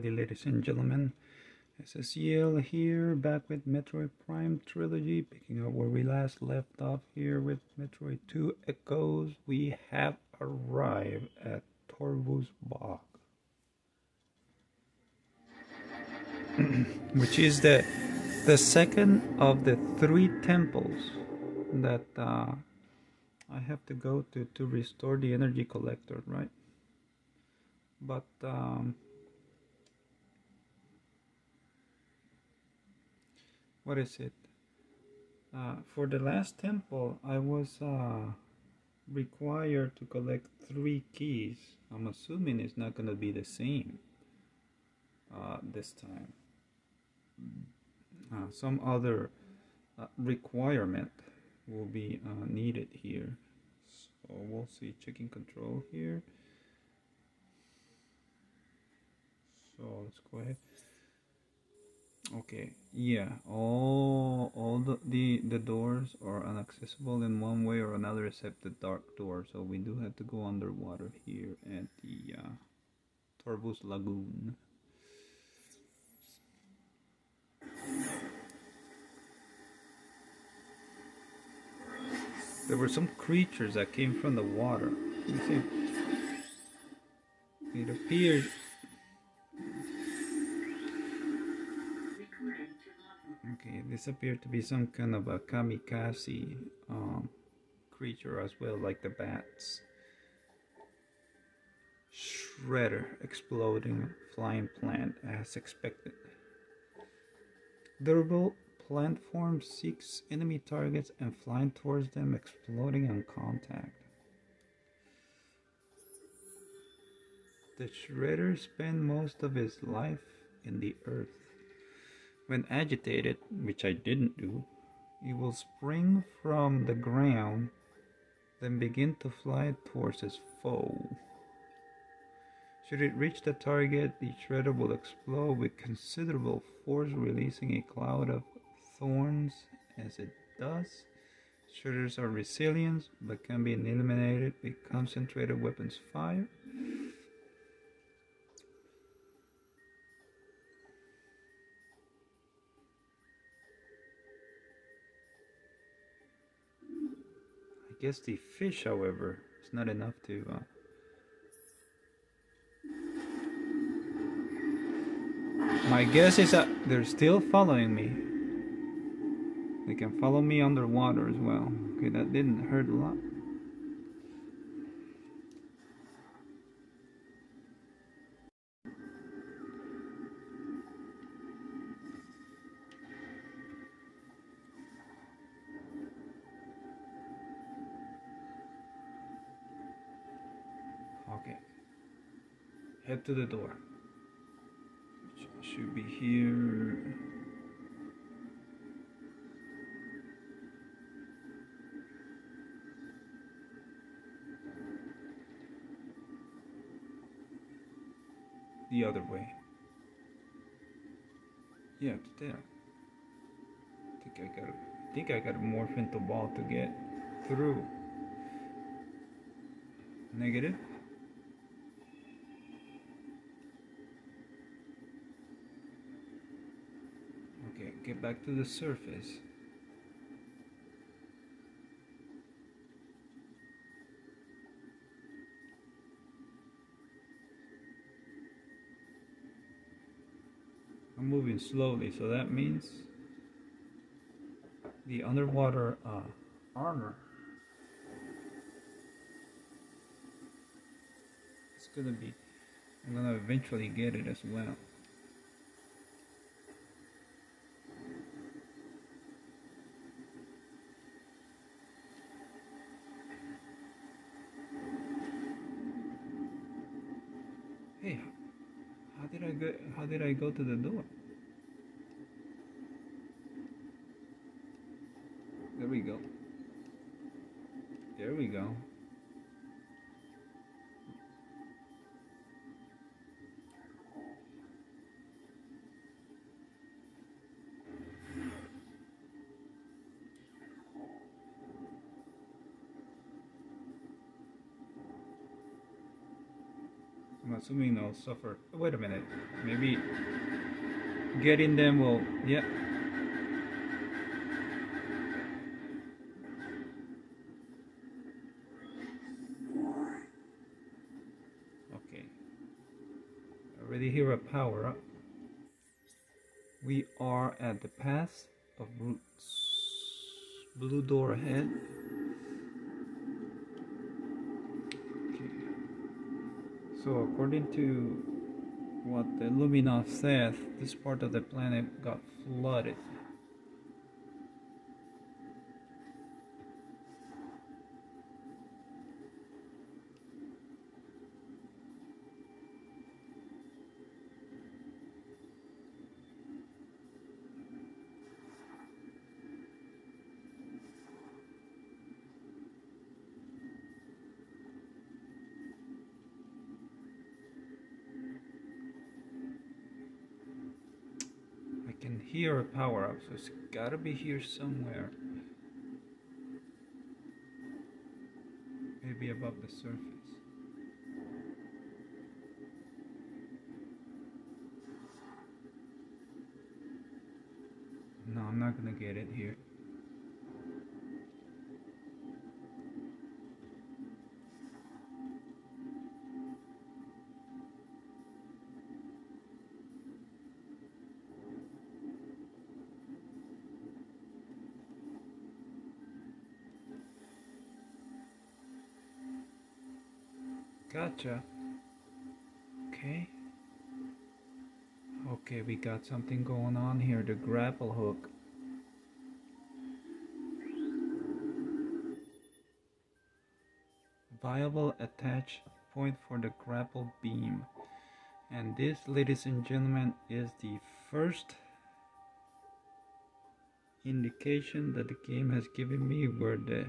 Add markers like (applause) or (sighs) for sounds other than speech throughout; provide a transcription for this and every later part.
already, ladies and gentlemen. SSEL here, back with Metroid Prime Trilogy, picking up where we last left off here with Metroid 2 Echoes. We have arrived at Torvus Bog, (clears throat) which is the the second of the three temples that uh, I have to go to to restore the energy collector, right? But um, what is it? Uh, for the last temple, I was uh, required to collect three keys. I'm assuming it's not going to be the same uh, this time. Uh, some other uh, requirement will be uh, needed here. So we'll see chicken control here. So let's go ahead okay yeah all all the, the the doors are inaccessible in one way or another except the dark door so we do have to go underwater here at the uh, Torvus Lagoon. There were some creatures that came from the water. It appears this appeared to be some kind of a kamikaze um, creature as well, like the bats. Shredder exploding flying plant as expected. Durable plant form seeks enemy targets and flying towards them, exploding on contact. The Shredder spent most of his life in the earth. When agitated, which I didn't do, it will spring from the ground, then begin to fly towards its foe. Should it reach the target, the shredder will explode with considerable force, releasing a cloud of thorns as it does. Shredders are resilient but can be eliminated with concentrated weapons fire. Guess the fish, however, is not enough to. Uh... My guess is that they're still following me. They can follow me underwater as well. Okay, that didn't hurt a lot. Okay. Head to the door. Should be here. The other way. Yeah, it's there. I think I gotta I think I gotta morph into ball to get through. Negative. Get back to the surface. I'm moving slowly, so that means the underwater uh, armor is gonna be, I'm gonna eventually get it as well. Hey, how did I go? How did I go to the door? Assuming they'll suffer. Wait a minute. Maybe getting them will. Yeah. Okay. Already hear a power up. We are at the Path of Roots. Blue door ahead. So according to what the Luminoth said, this part of the planet got flooded. Hear a power up, so it's gotta be here somewhere. Maybe above the surface. No, I'm not gonna get it here. Gotcha. Okay. Okay, we got something going on here. The grapple hook. Viable attach point for the grapple beam. And this, ladies and gentlemen, is the first indication that the game has given me where the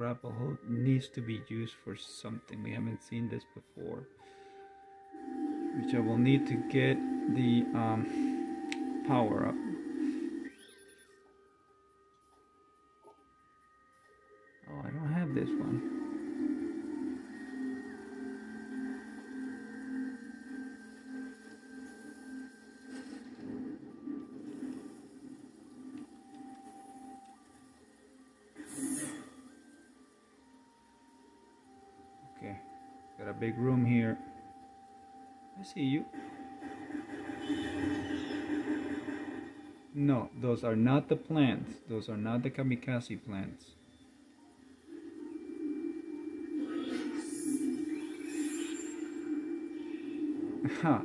grapple hook needs to be used for something. We haven't seen this before. Which I will need to get the um, power up. Oh, I don't have this one. Okay, got a big room here. I see you. No, those are not the plants. Those are not the kamikaze plants. Ha.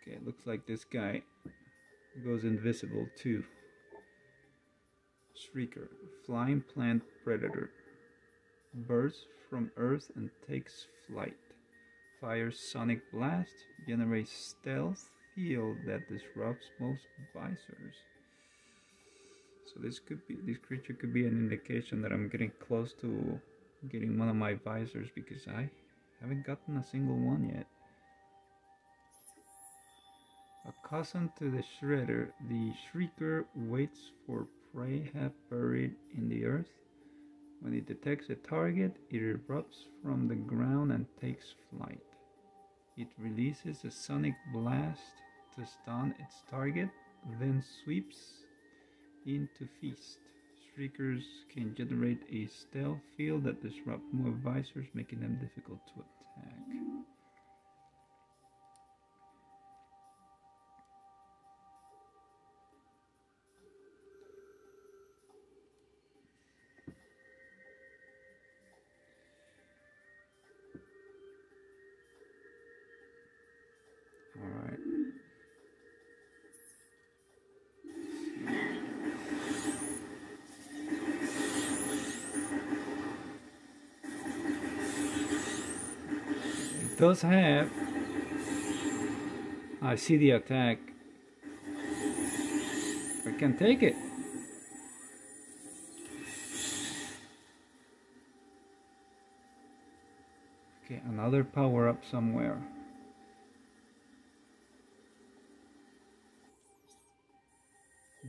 Okay, looks like this guy goes invisible too. Shrieker, flying plant predator. Bursts from Earth and takes flight. Fires sonic blast, generates stealth field that disrupts most visors. So this could be this creature could be an indication that I'm getting close to getting one of my visors because I haven't gotten a single one yet. Accustomed to the shredder, the shrieker waits for prey half buried in the earth. When it detects a target, it erupts from the ground and takes flight. It releases a sonic blast to stun its target, then sweeps into feast. Shriekers can generate a stealth field that disrupts more visors, making them difficult to attack. Does have. I see the attack. I can take it. Okay, another power up somewhere.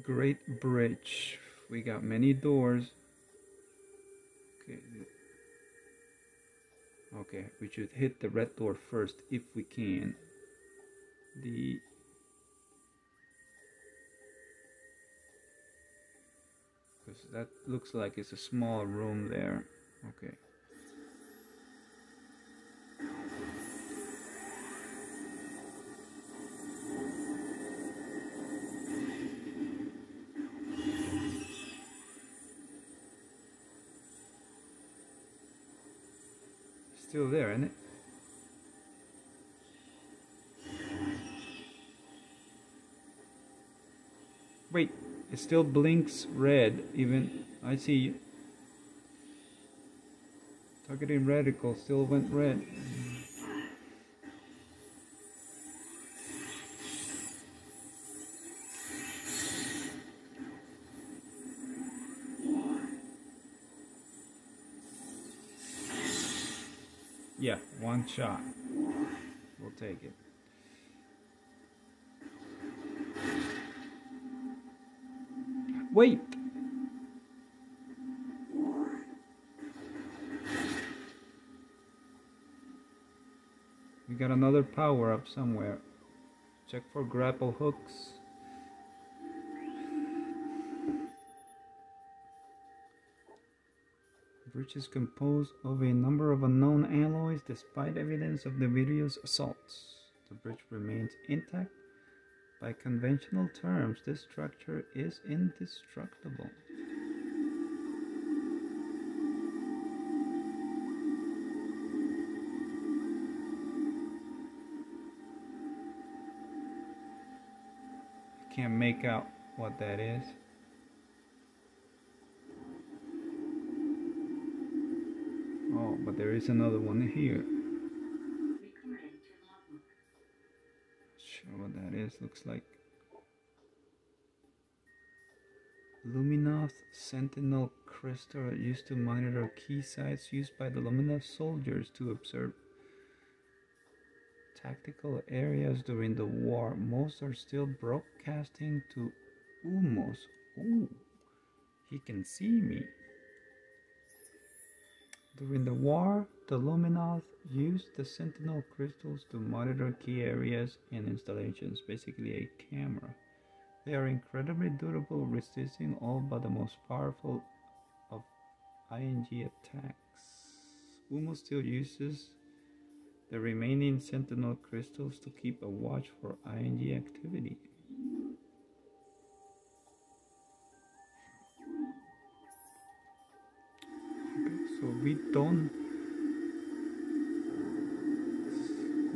Great bridge. We got many doors. Okay. Okay, we should hit the red door first if we can. The because that looks like it's a small room there. Okay. Still there, isn't it? Wait, it still blinks red even I see. Targeting reticle still went red. Shot. We'll take it. Wait! We got another power up somewhere. Check for grapple hooks. Bridge is composed of a number of unknown alloys despite evidence of the video's assaults. The bridge remains intact. By conventional terms, this structure is indestructible. I can't make out what that is. Oh, but there is another one here. Sure what that is. Looks like Luminoth Sentinel crystal used to monitor key sites used by the Luminoth soldiers to observe tactical areas during the war. Most are still broadcasting to U-Mos. Ooh, he can see me. During the war, the Luminoth used the Sentinel crystals to monitor key areas and installations, basically a camera. They are incredibly durable, resisting all but the most powerful of ING attacks. U-Mos still uses the remaining Sentinel crystals to keep a watch for ING activity. We don't.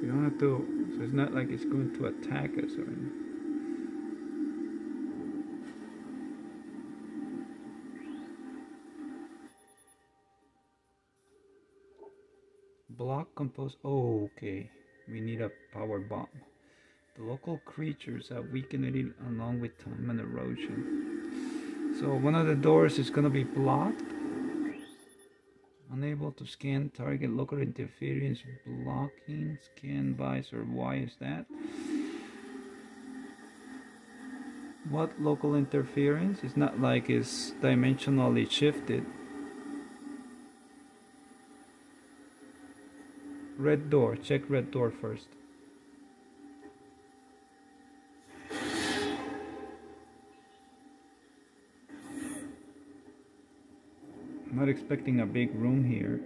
We don't have to so it's not like it's going to attack us or anything. Block composed oh okay. We need a power bomb. The local creatures have weakened it along with time and erosion. So one of the doors is going to be blocked Unable to scan target local interference blocking scan visor. Why is that? What local interference? It's not like it's dimensionally shifted. Red door. Check red door first. Not expecting a big room here.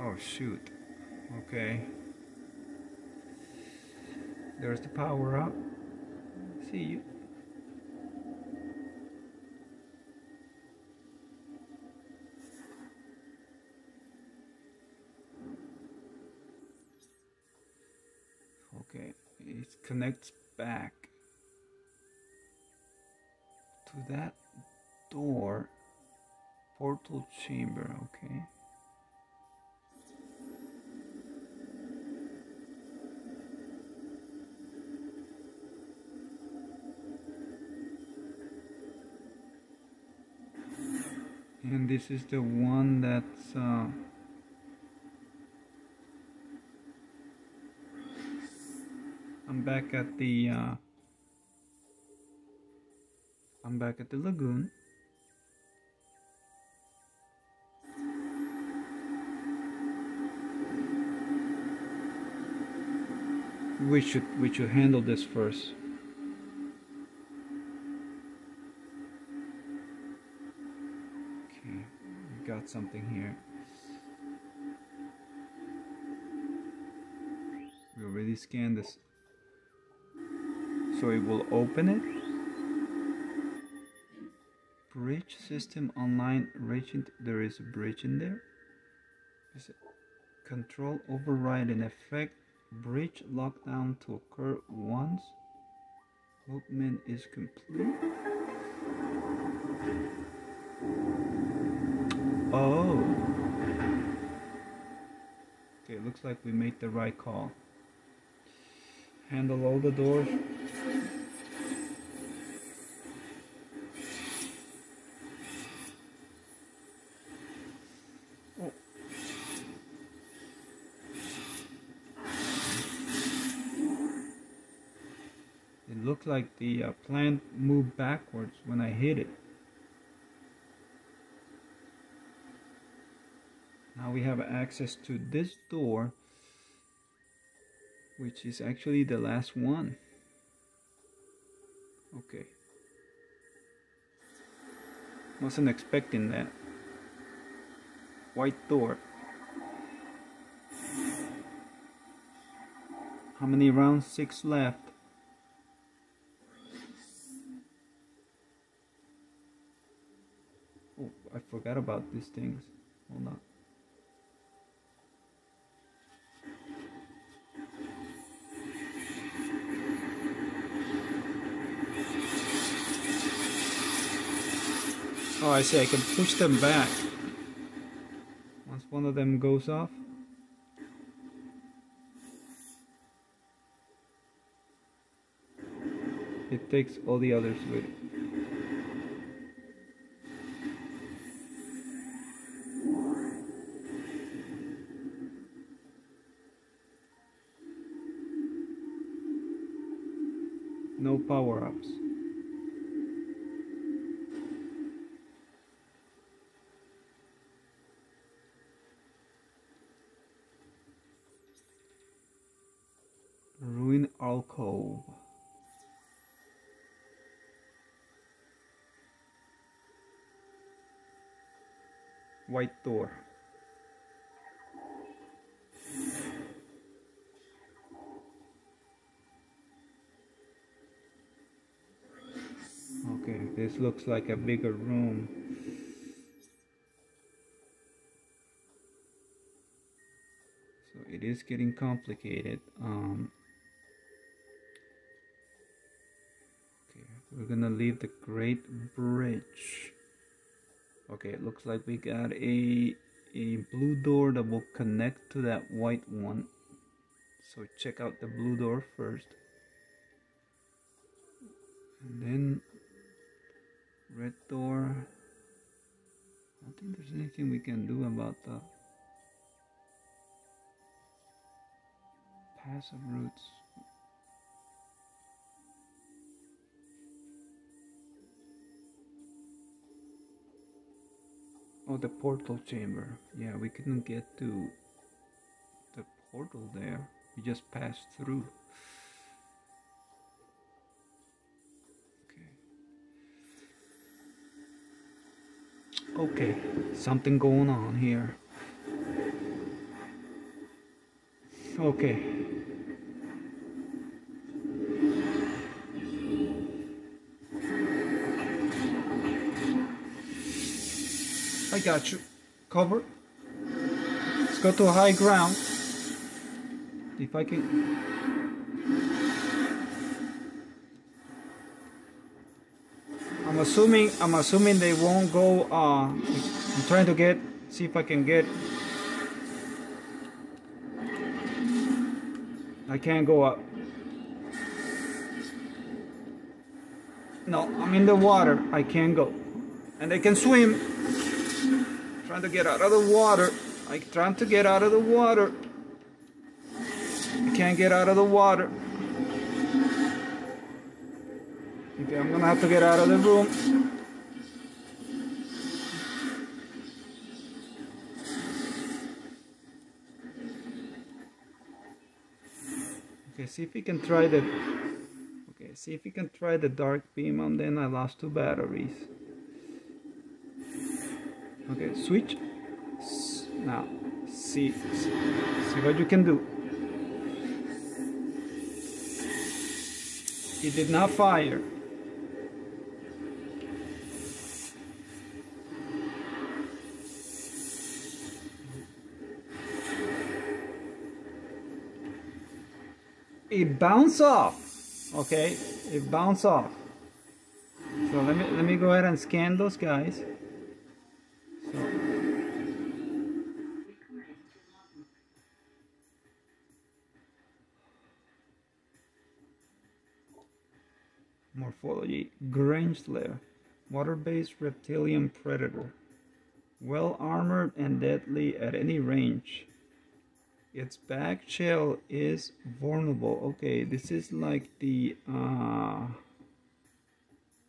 Oh shoot. Okay. There's the power up. See you. Okay, it connects back to that door portal chamber, okay. And this is the one that's uh, I'm back at the uh, I'm back at the lagoon. We should we should handle this first. Okay, we got something here. We already scanned this. So it will open it. Bridge system online regent. There is a bridge in there. Control override in effect? Bridge lockdown to occur once movement is complete. Oh. Okay, it looks like we made the right call handle all the doors. Oh. It looked like the uh, plant moved backwards when I hit it. Now we have access to this door which is actually the last one. Okay. Wasn't expecting that. White door. How many rounds? Six left. Oh, I forgot about these things. Hold on. Oh, I see, I can push them back. Once one of them goes off. It takes all the others with it. No power-ups. Ruined Alcove. White door. Okay, looks like a bigger room. So it is getting complicated. Um, okay, we're gonna leave the Great Bridge. Okay, it looks like we got a a blue door that will connect to that white one. So check out the blue door first. And then red door. I don't think there's anything we can do about the passive roots. Oh, the portal chamber. Yeah, we couldn't get to the portal there. We just passed through. Okay. Something going on here. Okay. I got you. Cover. Let's go to a high ground. If I can. I'm assuming. I'm assuming they won't go. Uh, I'm trying to get. See if I can get. I can't go up. No, I'm in the water. I can't go. And they can swim. Trying to get out of the water. I'm trying to get out of the water. I can't get out of the water. Okay, I'm gonna have to get out of the room. Okay, see if we can try the... Okay, see if we can try the dark beam and then I lost two batteries. Okay, switch. Now, see, see what you can do. It did not fire. It bounced off. Okay, it bounced off. So let me let me go ahead and scan those guys. So Morphology Grenchler, water-based reptilian predator, well armored and deadly at any range. Its back shell is vulnerable. Okay, this is like the uh,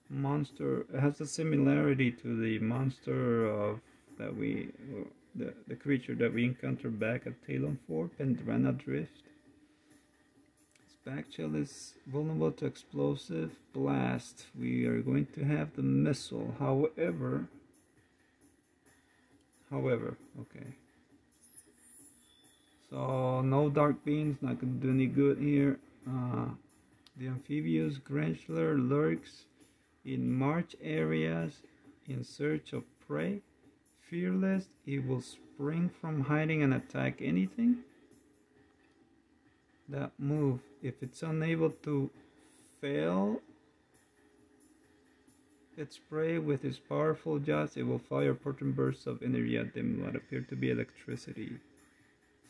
monster. It has a similarity to the monster of that we, the the creature that we encountered back at Tallon 4, Phendrana Drift. Its back shell is vulnerable to explosive blast. We are going to have the missile. However, however, okay. So no dark beams, not gonna do any good here. Uh, the amphibious Grenchler lurks in marsh areas in search of prey. Fearless, it will spring from hiding and attack anything that move. If it's unable to fail its prey with its powerful jaws, it will fire potent bursts of energy at them what appear to be electricity.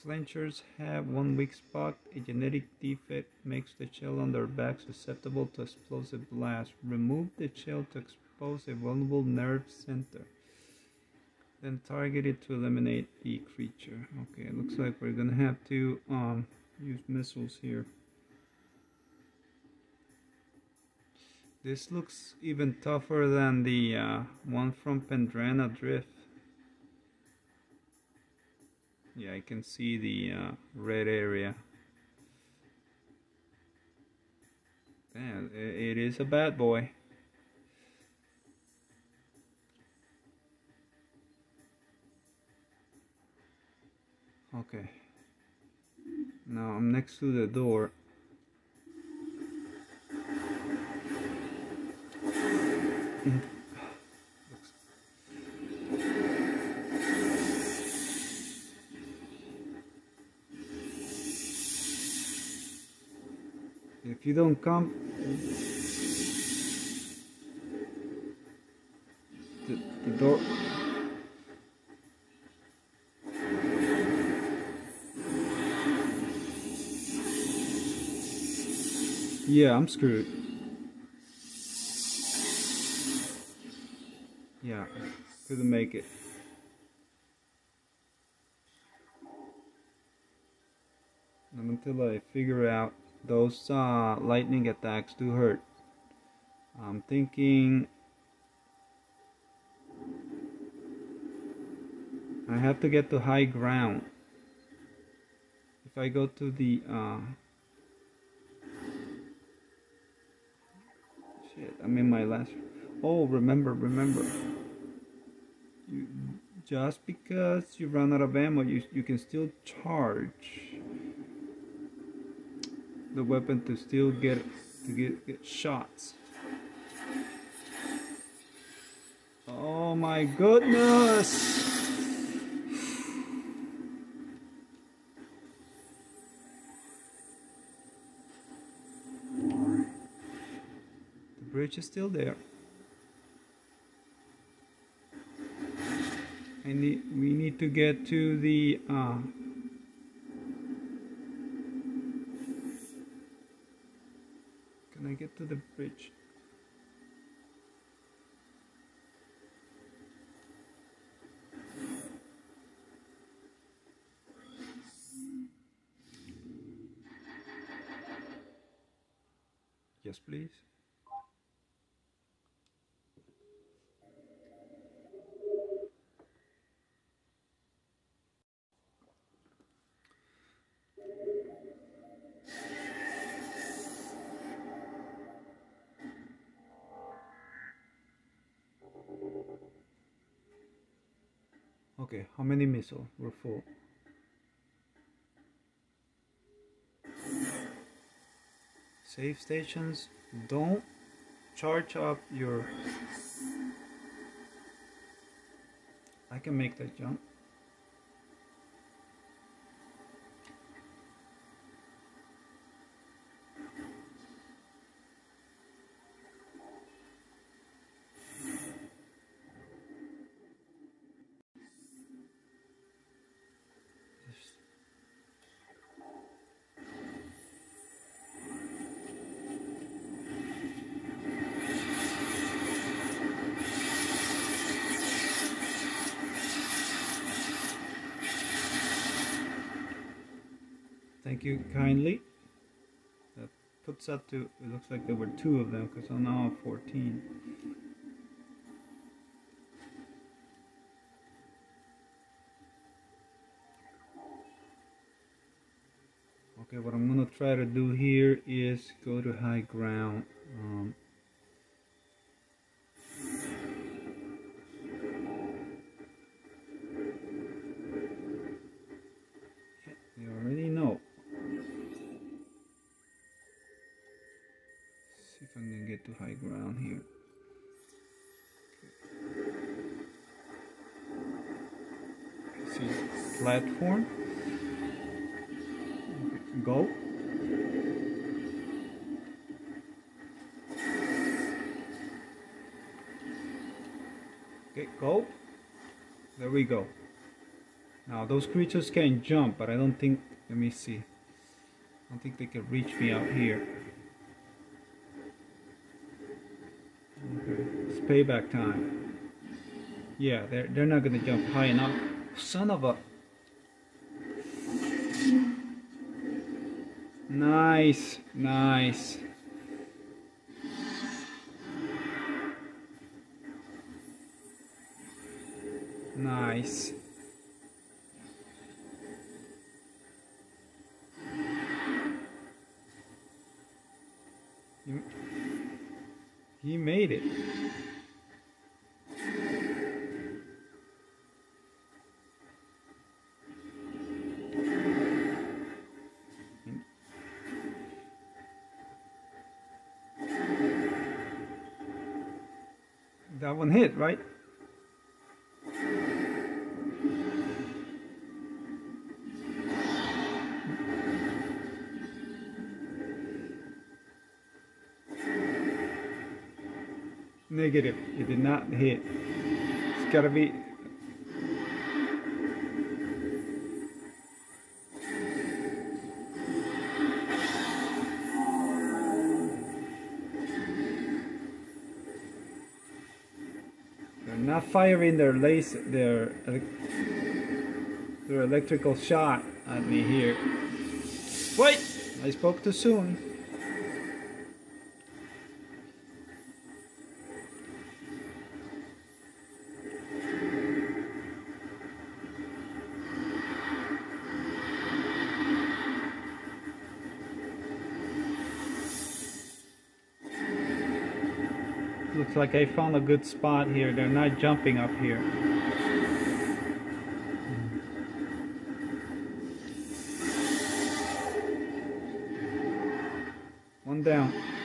Grenchlers have one weak spot. A genetic defect makes the shell on their back susceptible to explosive blasts. Remove the shell to expose a vulnerable nerve center. Then target it to eliminate the creature. Okay, it looks like we're gonna have to um, use missiles here. This looks even tougher than the uh, one from Phendrana Drift. Yeah, I can see the uh, red area. Damn, it is a bad boy. Okay. Now I'm next to the door. (laughs) you don't come, the, the door. Yeah, I'm screwed. Yeah, couldn't make it. And until I figure out those uh, lightning attacks do hurt. I'm thinking I have to get to high ground. If I go to the uh, shit, I'm in my last. Oh, remember, remember. You, just because you run out of ammo, you you can still charge the weapon to still get to get, get shots. Oh my goodness! The bridge is still there. I need, we need to get to the uh, Can I get to the bridge? Yes, please. Many missiles? We're full. Save stations. Don't charge up your... I can make that jump. Thank you kindly. That that to, it looks like there were two of them because I'm now at 14. Okay, what I'm gonna try to do here is go to high ground. Um, you already know. See to high ground here. See platform. Go. Okay, go. There we go. Now those creatures can jump, but I don't think, let me see. I don't think they can reach me out here. Okay, it's payback time. Yeah, they're, they're not gonna jump high enough. Son of a... Nice, nice. Nice. Negative. It did not hit. It's gotta be. They're not firing their laser, their their electrical shot at me here. Wait! I spoke too soon. Like I found a good spot here. They're not jumping up here. One down.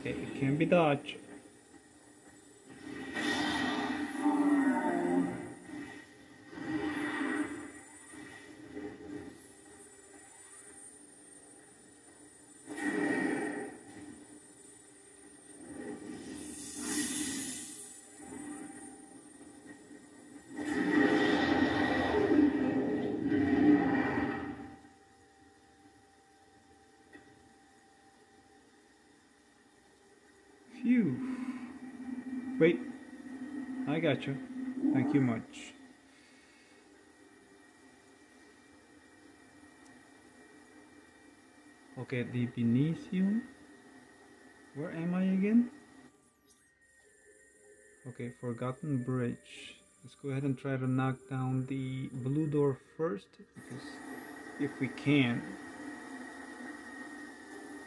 Okay, it can be dodged. Wait. I got you. Thank you much. Okay, the Venetium. Where am I again? Okay, Forgotten Bridge. Let's go ahead and try to knock down the blue door first, because if we can,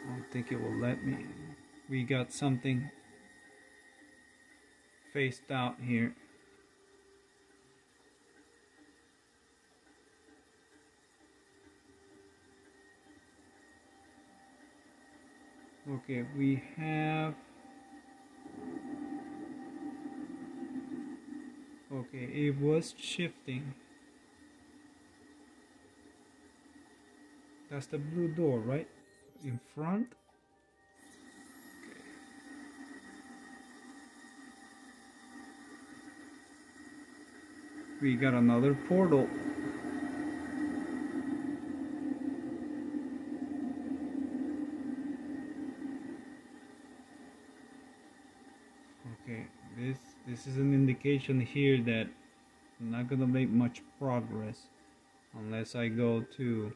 I don't think it will let me. We got something faced out here. Okay, we have Okay, it was shifting. That's the blue door, right? In front? We got another portal. Okay, this this is an indication here that I'm not gonna make much progress unless I go to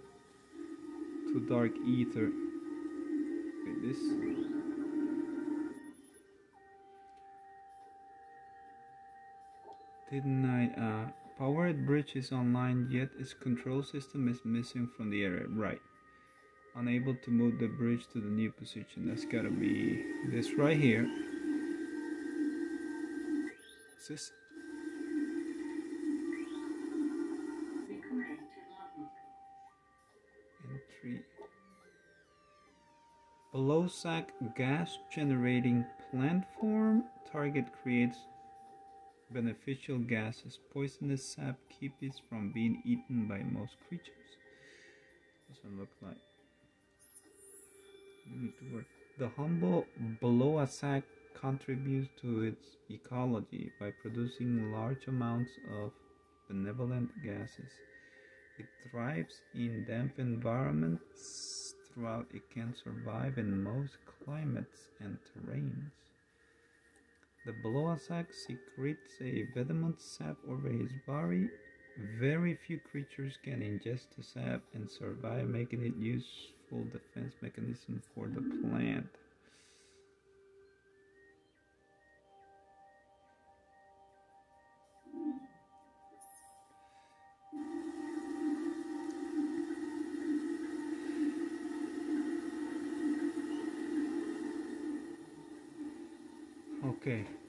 to dark Aether. Okay, this didn't I uh powered bridge is online yet its control system is missing from the area right unable to move the bridge to the new position that's gotta be this right here this? Entry. Bloatsac gas generating plant form. Target creates beneficial gases. Poisonous sap keep it from being eaten by most creatures. Doesn't look like. We need to work. The humble Bloatsac contributes to its ecology by producing large amounts of benevolent gases. It thrives in damp environments throughout it can survive in most climates and terrains. The Bloatsac secretes a venomous sap over his body. Very few creatures can ingest the sap and survive, making it useful defense mechanism for the plant.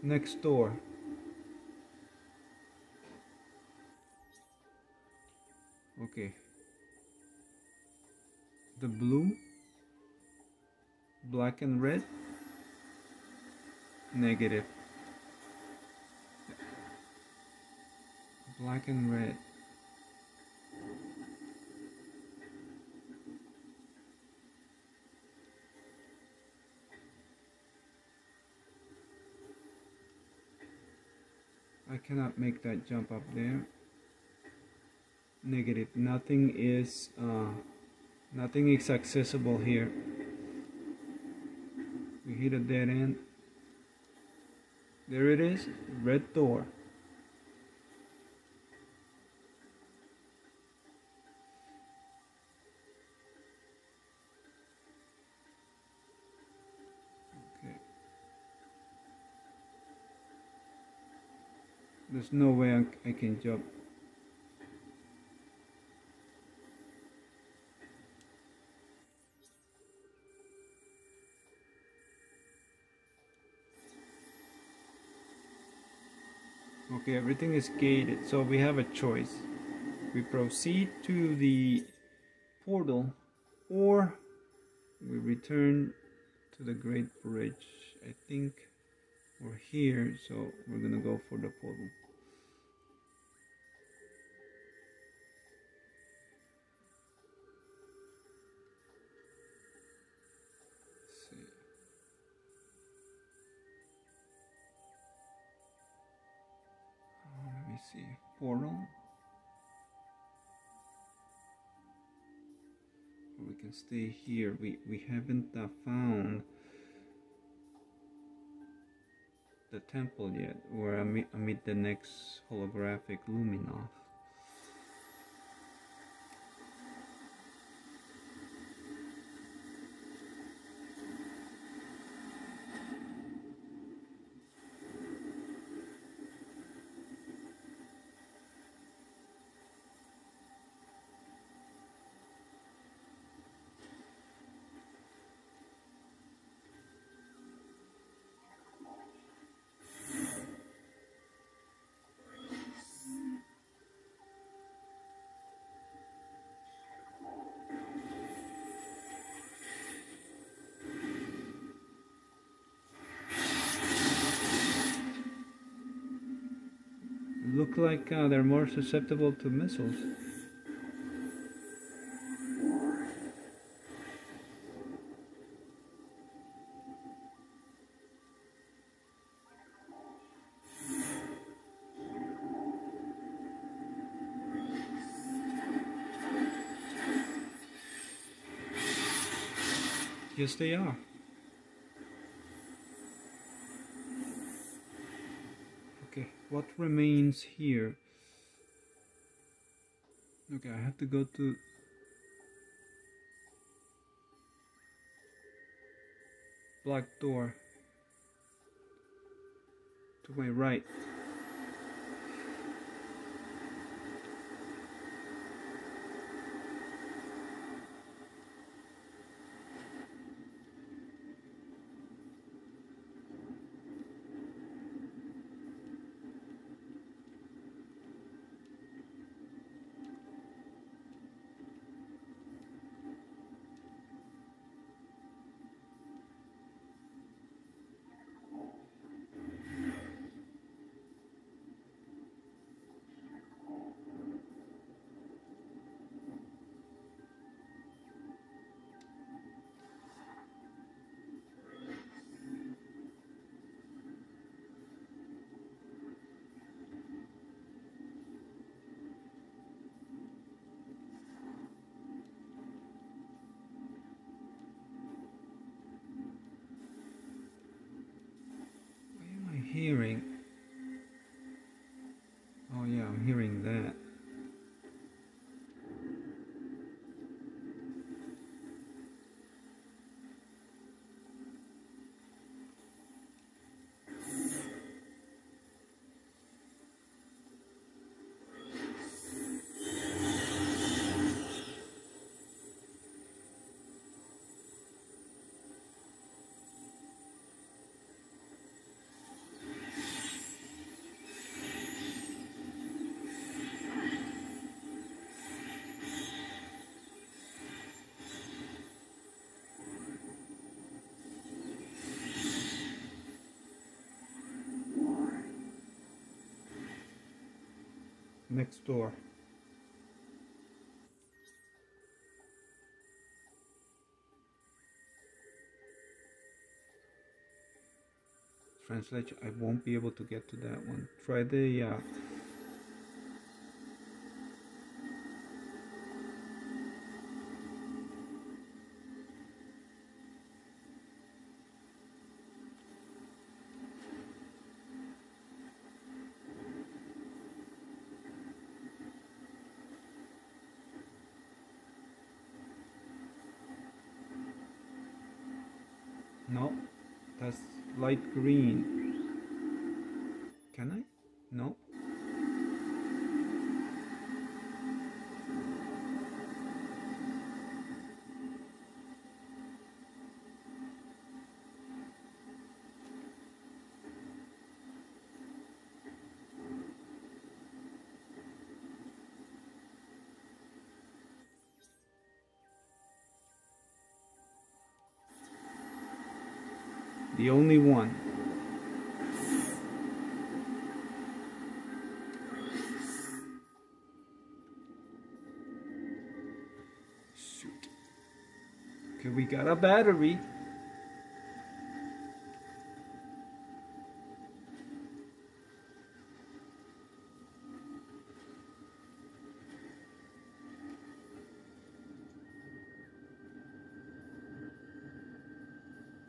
Next door. Okay. The blue, black and red, negative. Black and red. Cannot make that jump up there. Negative. Nothing is uh, nothing is accessible here. We hit a dead end. There it is. Red door. Okay. There's no way I, can jump. Okay, everything is gated, so we have a choice. We proceed to the portal or we return to the Great Bridge. I think we're here, so we're gonna go for the portal. Portal. We can stay here. We we haven't uh, found the temple yet, or amid, amid the next holographic Luminoth. look like uh, they're more susceptible to missiles. Yes, they are. What remains here? Okay I have to go to black door to my right next door. Translation, I won't be able to get to that one. Try the uh, No, that's light green. The only one. Shoot. Okay, we got a battery.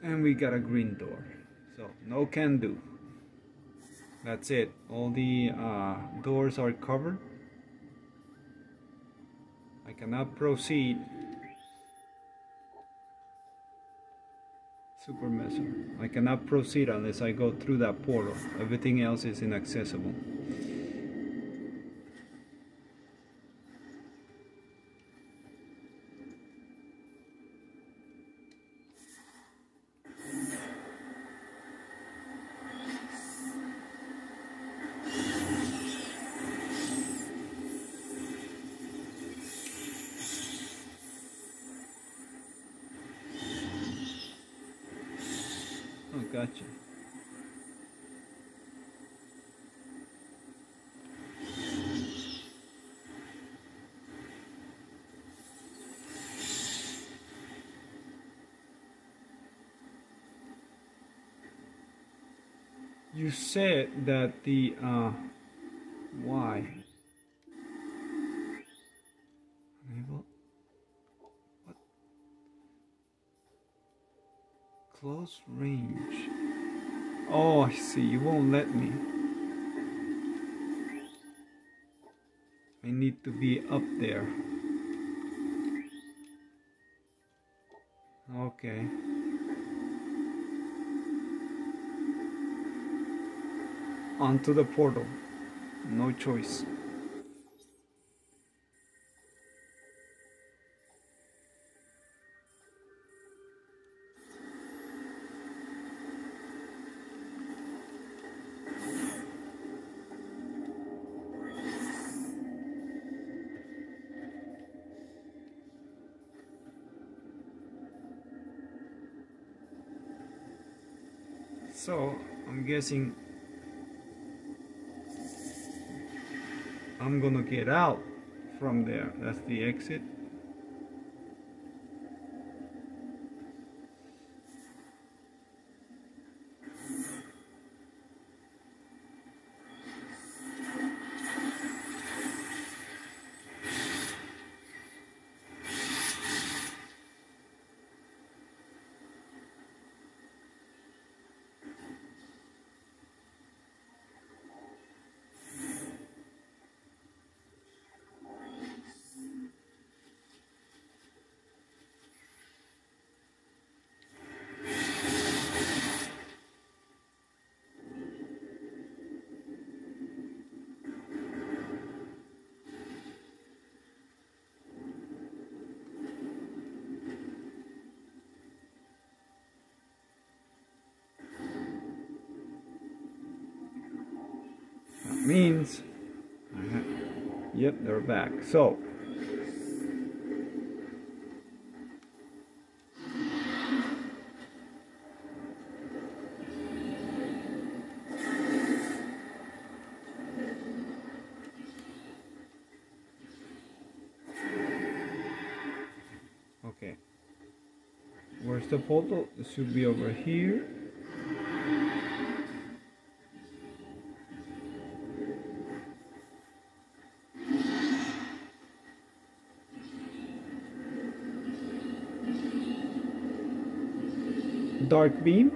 and we got a green door so no can do That's it. All the uh, doors are covered. I cannot proceed. Super messer. I cannot proceed unless I go through that portal. Everything else is inaccessible. Gotcha. You said that the uh why close range. Oh I see. You won't let me. I need to be up there. Okay. Onto the portal. No choice. Guessing I'm gonna get out from there. That's the exit. That means, I ha- yep, they're back. So, okay. Where's the portal? It should be over here. Dark beam.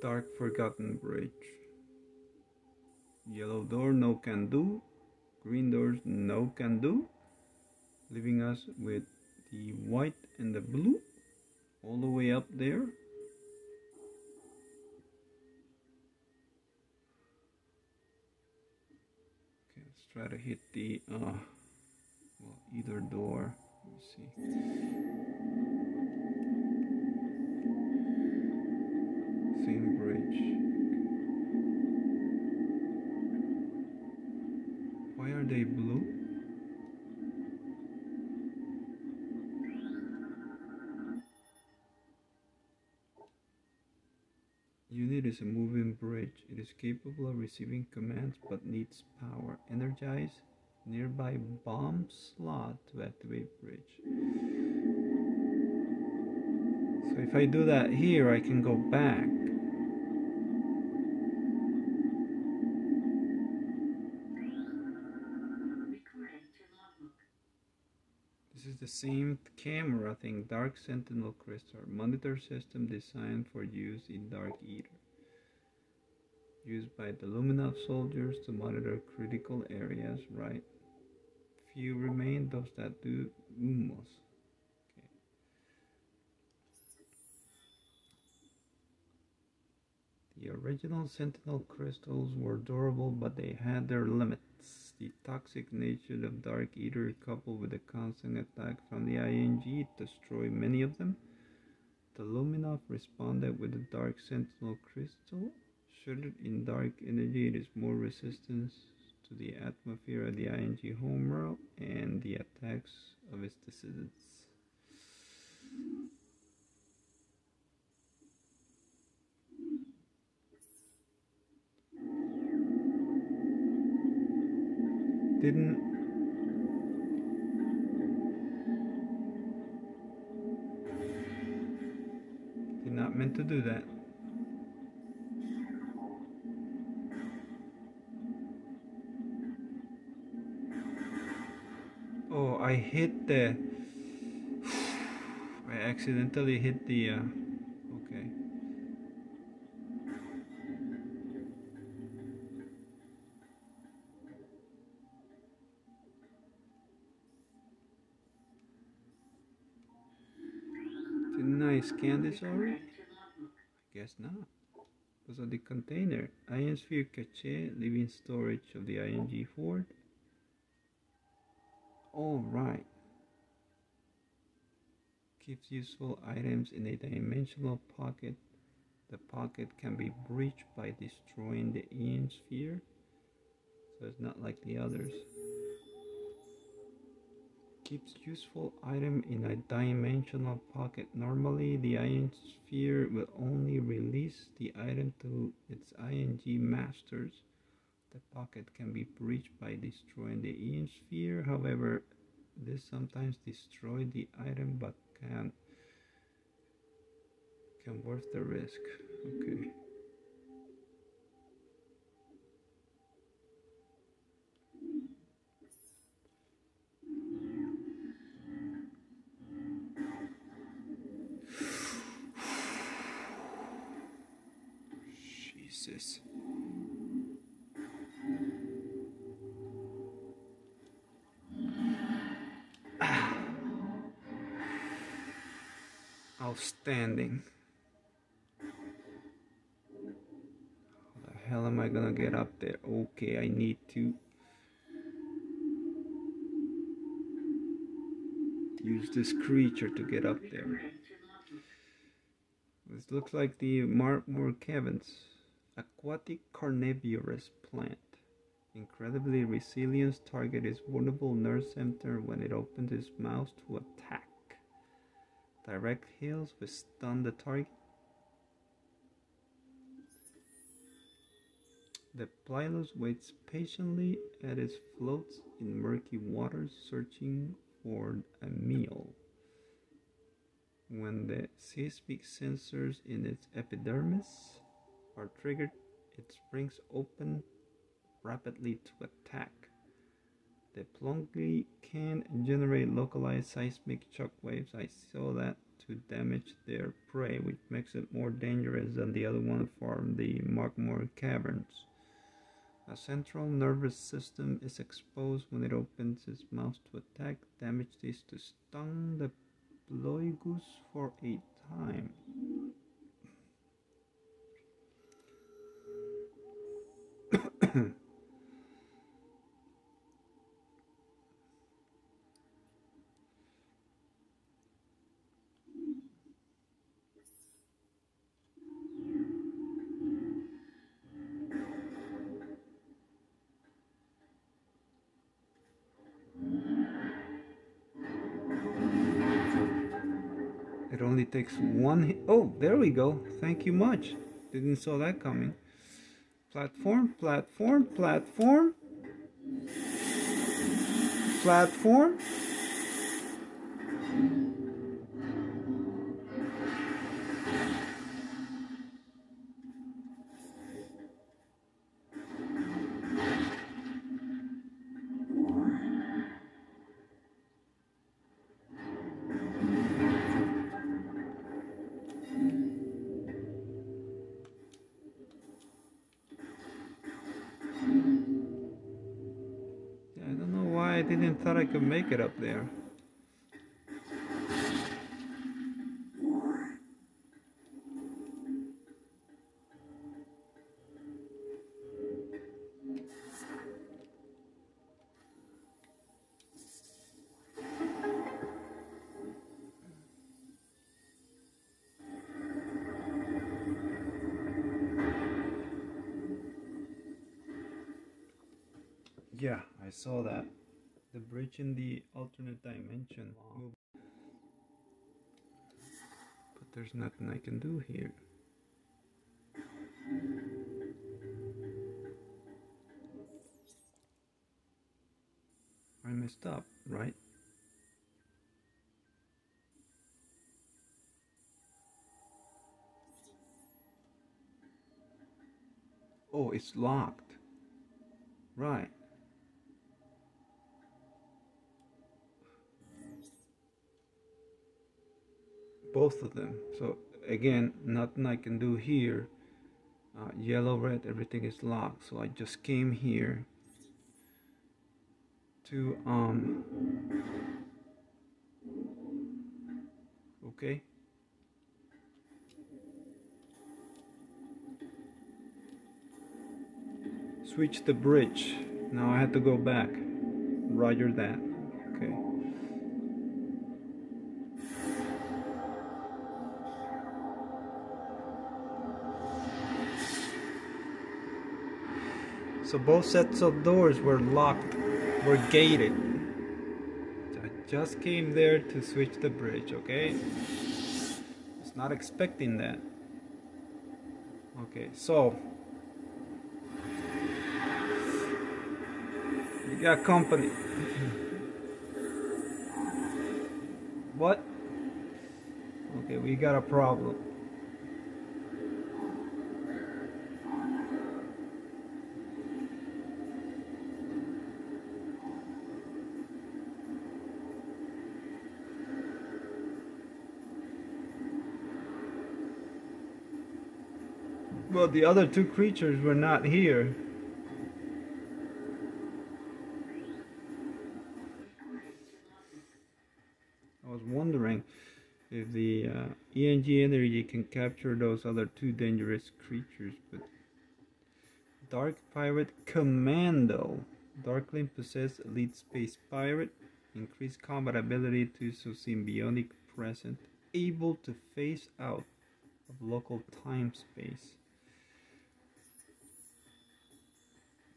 Dark Forgotten Bridge. Yellow door, no can do. Can do. Leaving us with the white and the blue all the way up there. Okay, let's try to hit the uh well either door. Let's see. Same bridge. Why are they blue? Is a moving bridge. It is capable of receiving commands but needs power. Energize nearby bomb slot to activate bridge. So if I do that here, I can go back. This is the same camera thing, Dark Sentinel Crystal, monitor system designed for use in Dark Aether. Used by the Luminoth soldiers to monitor critical areas, right? Few remain, those that do umos. The original Sentinel crystals were durable, but they had their limits. The toxic nature of Dark Aether, coupled with the constant attack from the ING, destroyed many of them. The Luminoth responded with the Dark Sentinel crystal. Shielded in dark energy, it is more resistant to the atmosphere of the ING homeworld and the attacks of its dissidents. didn't did not meant to do that I hit the (sighs) I accidentally hit the uh, okay Didn't I scan this already? I guess not. Because of the container. Ingsphere cache, living storage of the ING Ford. Alright. Keeps useful items in a dimensional pocket. The pocket can be breached by destroying the Ingsphere. So it's not like the others keeps useful item in a dimensional pocket. Normally, the Ingsphere will only release the item to its ING masters. The pocket can be breached by destroying the Ingsphere. However, this sometimes destroy the item but can can worth the risk. Okay. (sighs) Jesus. Outstanding. How the hell am I gonna get up there? Okay, I need to use this creature to get up there. This looks like the Markmoor Caverns aquatic carnivorous plant. Incredibly resilient, target is vulnerable nerve center when it opens its mouth to attack. Direct heals will stun the target. The Plylus waits patiently as it floats in murky waters searching for a meal. When the seismic sensors in its epidermis are triggered, it springs open rapidly to attack. The plunky can generate localized seismic shockwaves. I saw that to damage their prey, which makes it more dangerous than the other one from the Markmoor Caverns. A central nervous system is exposed when it opens its mouth to attack. Damage this to stun the Ploygus for a time. Takes one. Oh, there we go. Thank you much. Didn't saw that coming. Platform, platform, platform. Platform. Could make it up there. In the alternate dimension. But there's nothing I can do here. I messed up, right? Oh, it's locked. Right. both of them. So again nothing I can do here. Uh, yellow red everything is locked. So I just came here to um okay. Switch the bridge. Now I have to go back. Roger that So both sets of doors were locked, were gated. I just came there to switch the bridge, okay? Was not expecting that. Okay, so you got company. what? Okay, we got a problem. The other two creatures were not here. I was wondering if the uh, ENG energy can capture those other two dangerous creatures, but Dark Pirate Commando. Darkling possessed elite space pirate, increased combat ability to so symbiotic present, able to phase out of local time space.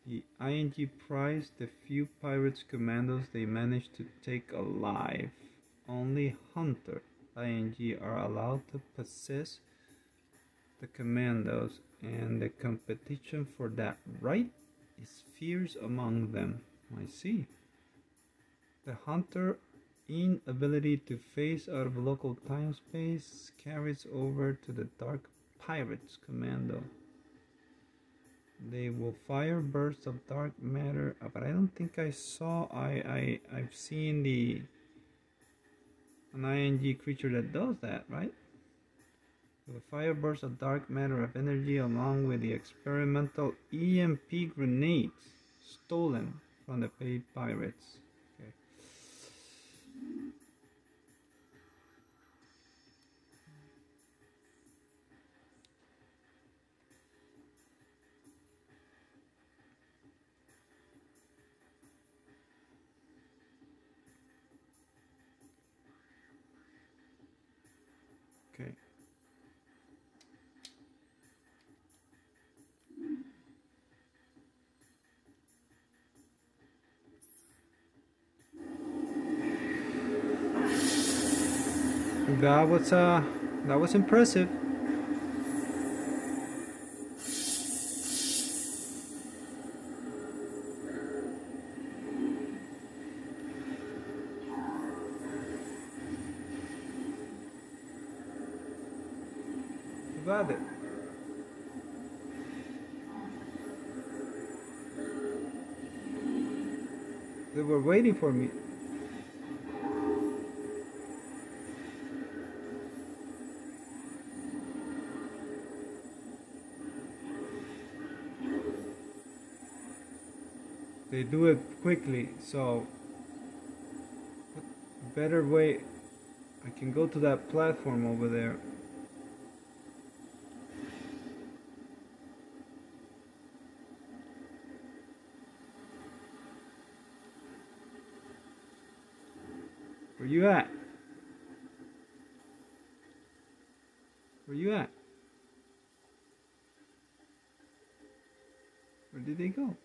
The ING prized the few pirates commandos they managed to take alive. Only Hunter ING are allowed to possess the commandos, and the competition for that right is fierce among them. I see. The Hunter inability to phase out of local time space carries over to the Dark Pirates Commando. They will fire bursts of dark matter, but I don't think I saw. I I I've seen the an ing creature that does that, right? The fire bursts of dark matter of energy along with the experimental EMP grenades stolen from the paid pirates. That was uh that was impressive. Got it. They were waiting for me. They do it quickly, so better way. I can go to that platform over there. Where you at? Where you at? Where did they go?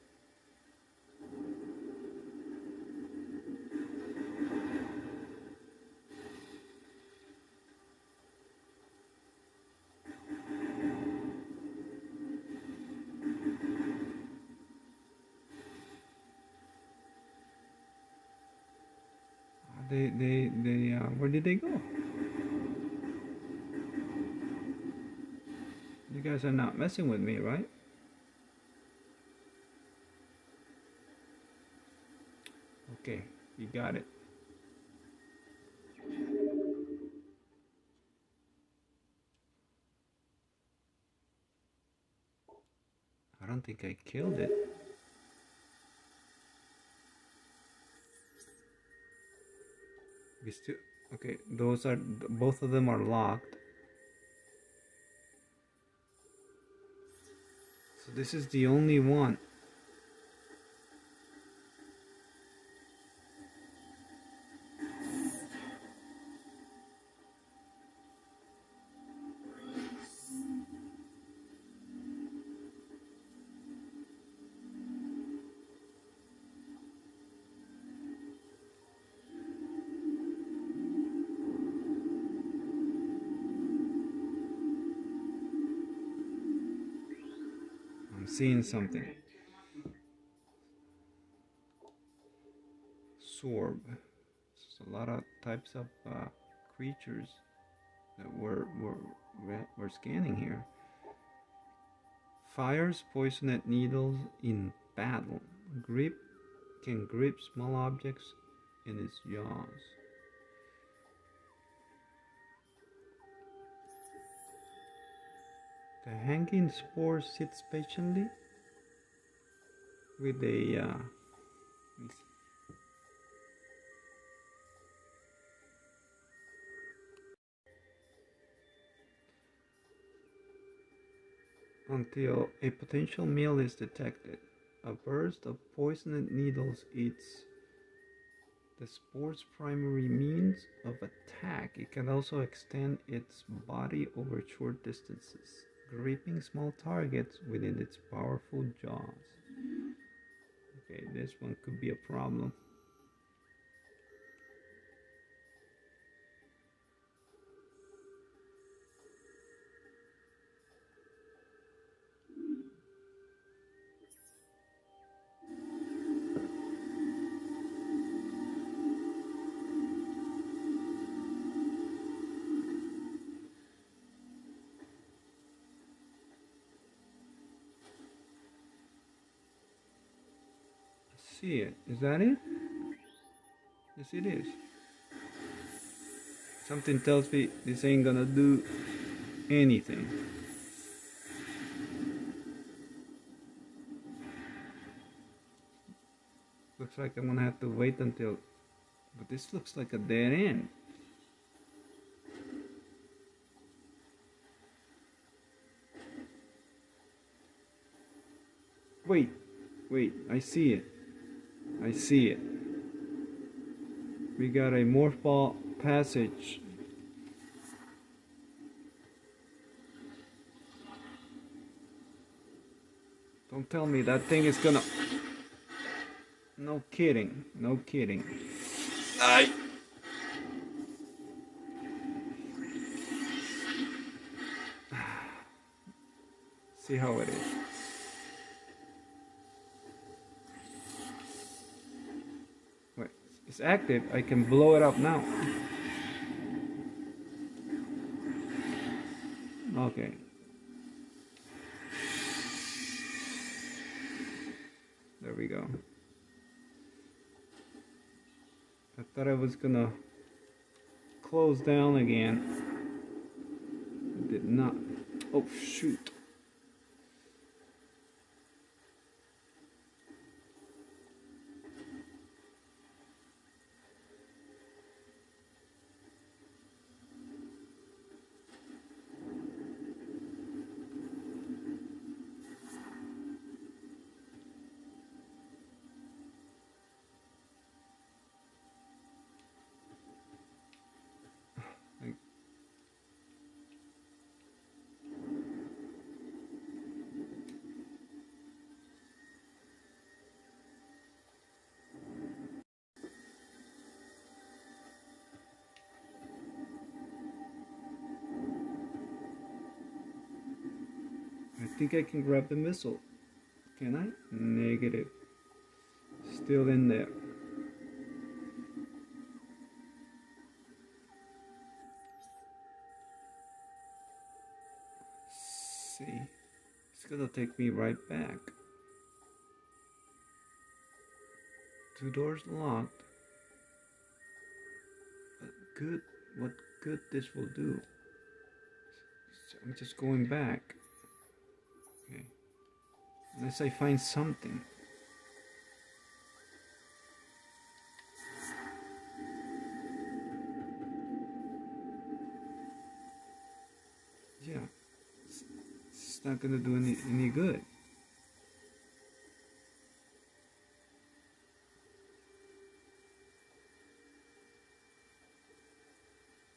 They, they, they, uh, where did they go? You guys are not messing with me, right? Okay, you got it. I don't think I killed it. We still okay. Those are both of them are locked. So this is the only one. Something. Sorb. There's a lot of types of uh, creatures that we're, we're, we're- scanning here. Fires poisoned needles in battle. Grip can grip small objects in its jaws. The hanging spore sits patiently with a uh, until a potential meal is detected. A burst of poisoned needles eats the spore's primary means of attack. It can also extend its body over short distances, gripping small targets within its powerful jaws. Okay, this one could be a problem. It is. Something tells me this ain't gonna do anything. Looks like I'm gonna have to wait until. But this looks like a dead end. Wait, wait, I see it. I see it. We got a morph ball passage. Don't tell me that thing is gonna. No kidding. No kidding. I. (sighs) See how it is. Wait, it's active. I can blow it up now. Okay. There we go. I thought I was gonna close down again. It did not. Oh, shoot. Think I can grab the missile. Can I? Negative. Still in there. See, it's gonna take me right back. Two doors locked. But good, what good this will do. So I'm just going back. Unless I find something. Yeah. It's, not gonna do any, any good.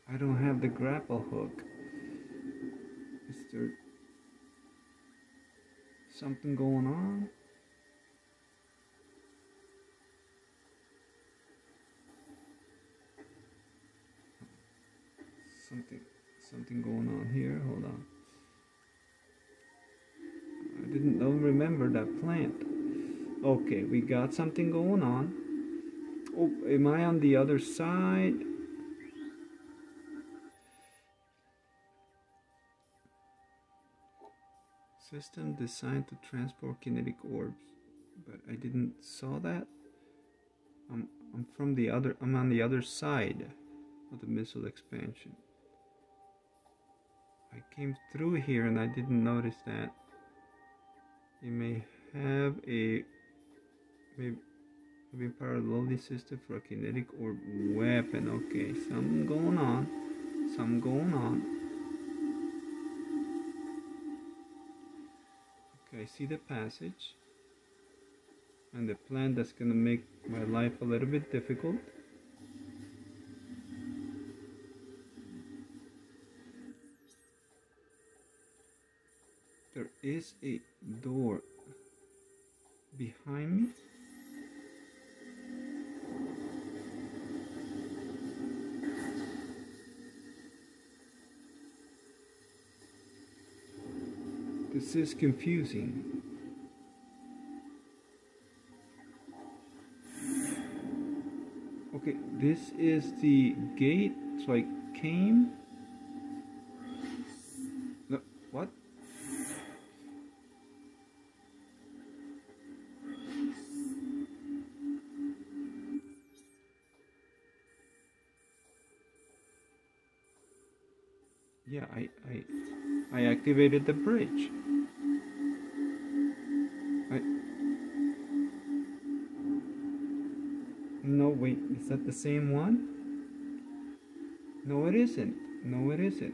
I don't have the grapple hook. There something going on? Something something going on here. Hold on. I didn't don't remember that plant. Okay, we got something going on. Oh, am I on the other side? System designed to transport kinetic orbs, but I didn't saw that. I'm I'm from the other I'm on the other side of the missile expansion. I came through here and I didn't notice that. It may have a maybe maybe loading system for a kinetic orb weapon. Okay, something going on. Something going on. I see the passage and the plan that's gonna make my life a little bit difficult. There is a door behind me. This is confusing. Okay, this is the gate, so I came. No, what? Yeah, I, I, I activated the bridge. Is that the same one? No, it isn't. No, it isn't.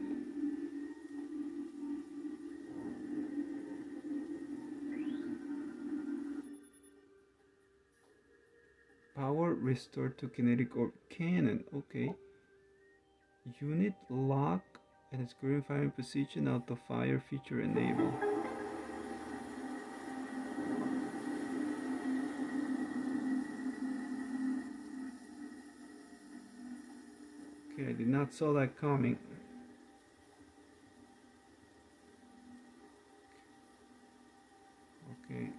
Power restored to kinetic orb cannon. Okay. Unit lock and its current firing position auto fire feature enable. Okay, I did not saw that coming. Okay.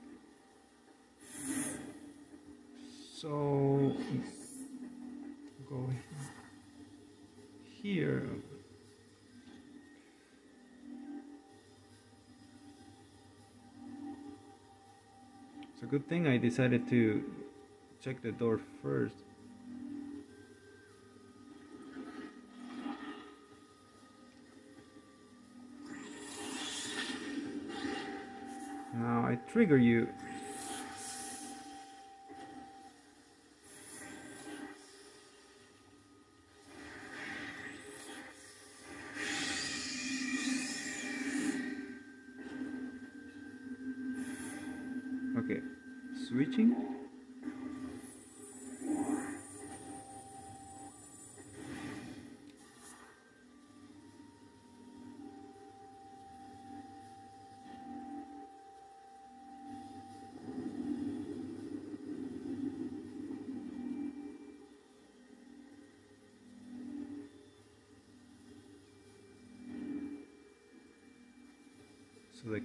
So go here. It's a good thing I decided to check the door first. Now I trigger you.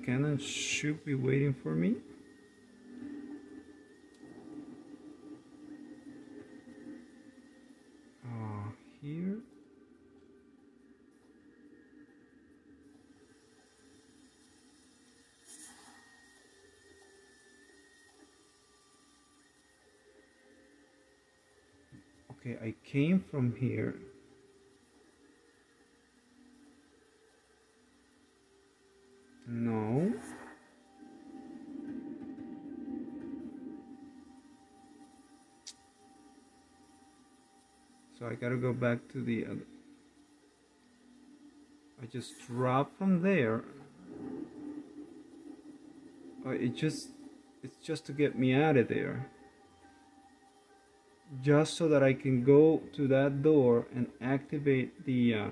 Cannon should be waiting for me. Uh, here. Okay, I came from here. Gotta go back to the other. I just dropped from there. Uh, it just, it's just to get me out of there. Just so that I can go to that door and activate the. Uh,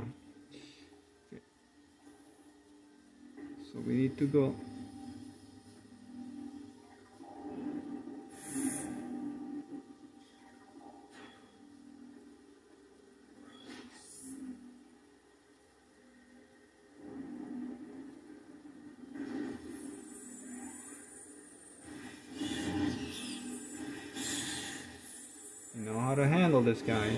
okay. So we need to go. You know how to handle this, guys.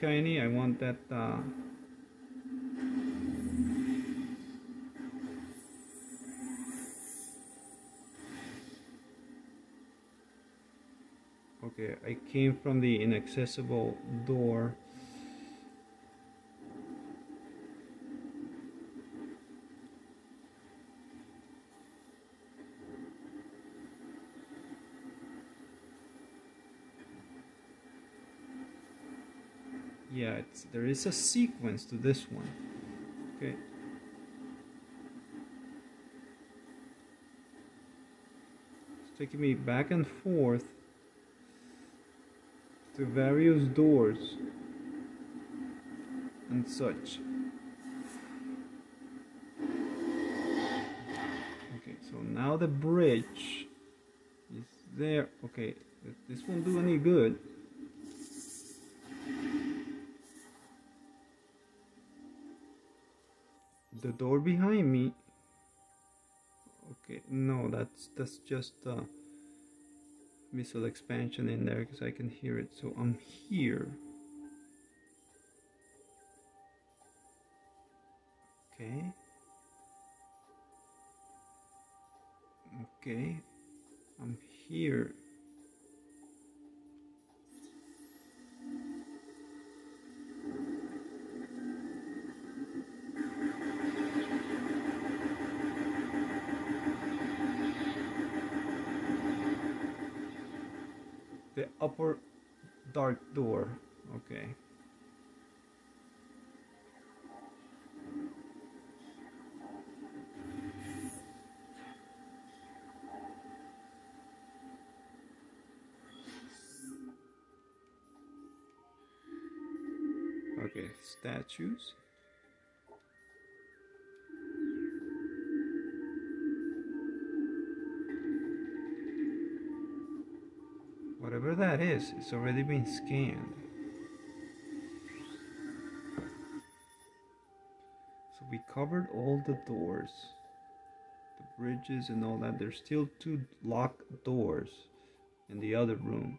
Kaini. I want that. Uh... Okay, I came from the inaccessible door. yeah it's there is a sequence to this one. Okay. It's taking me back and forth to various doors and such. Okay so now the bridge is there. Okay this won't do any good the door behind me. Okay no that's that's just uh missile expansion in there because I can hear it. So I'm here. Okay. Okay. I'm here the upper dark door. Okay. Okay statues Whatever that is, it's already been scanned. So we covered all the doors, the bridges and all that. There's still two locked doors in the other room.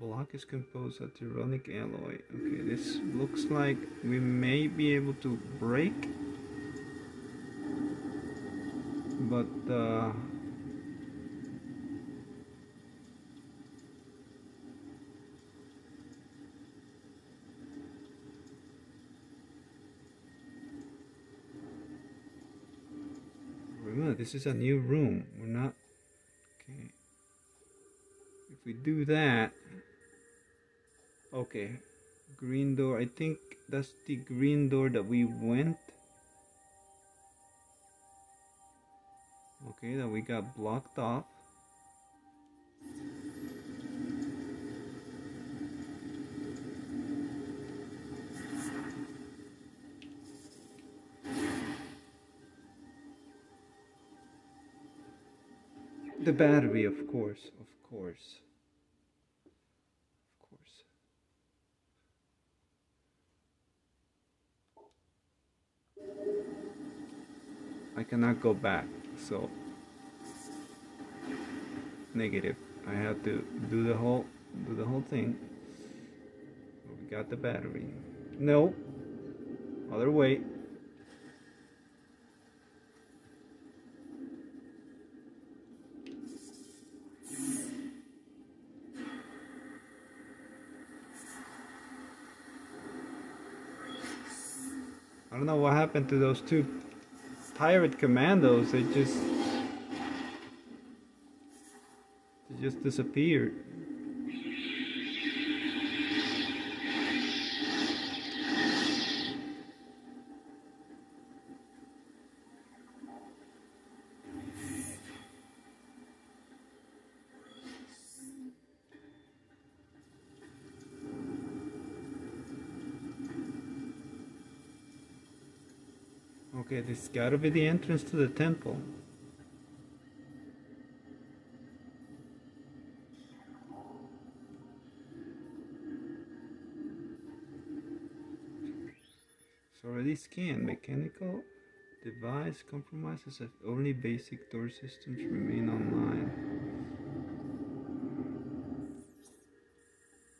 Block is composed of Tyronic alloy. Okay, this looks like we may be able to break. But uh, remember this is a new room. We're not okay. If we do that okay. Green door I think that's the green door that we went. Okay that we got blocked off the battery, of course, of course. Of course. I cannot go back, so negative. I have to do the whole do the whole thing. We got the battery. No. Other way. Don't know what happened to those two pirate commandos. They just they just disappeared. Okay, this gotta be the entrance to the temple. It's already scanned. Mechanical device compromises if only basic door systems remain online.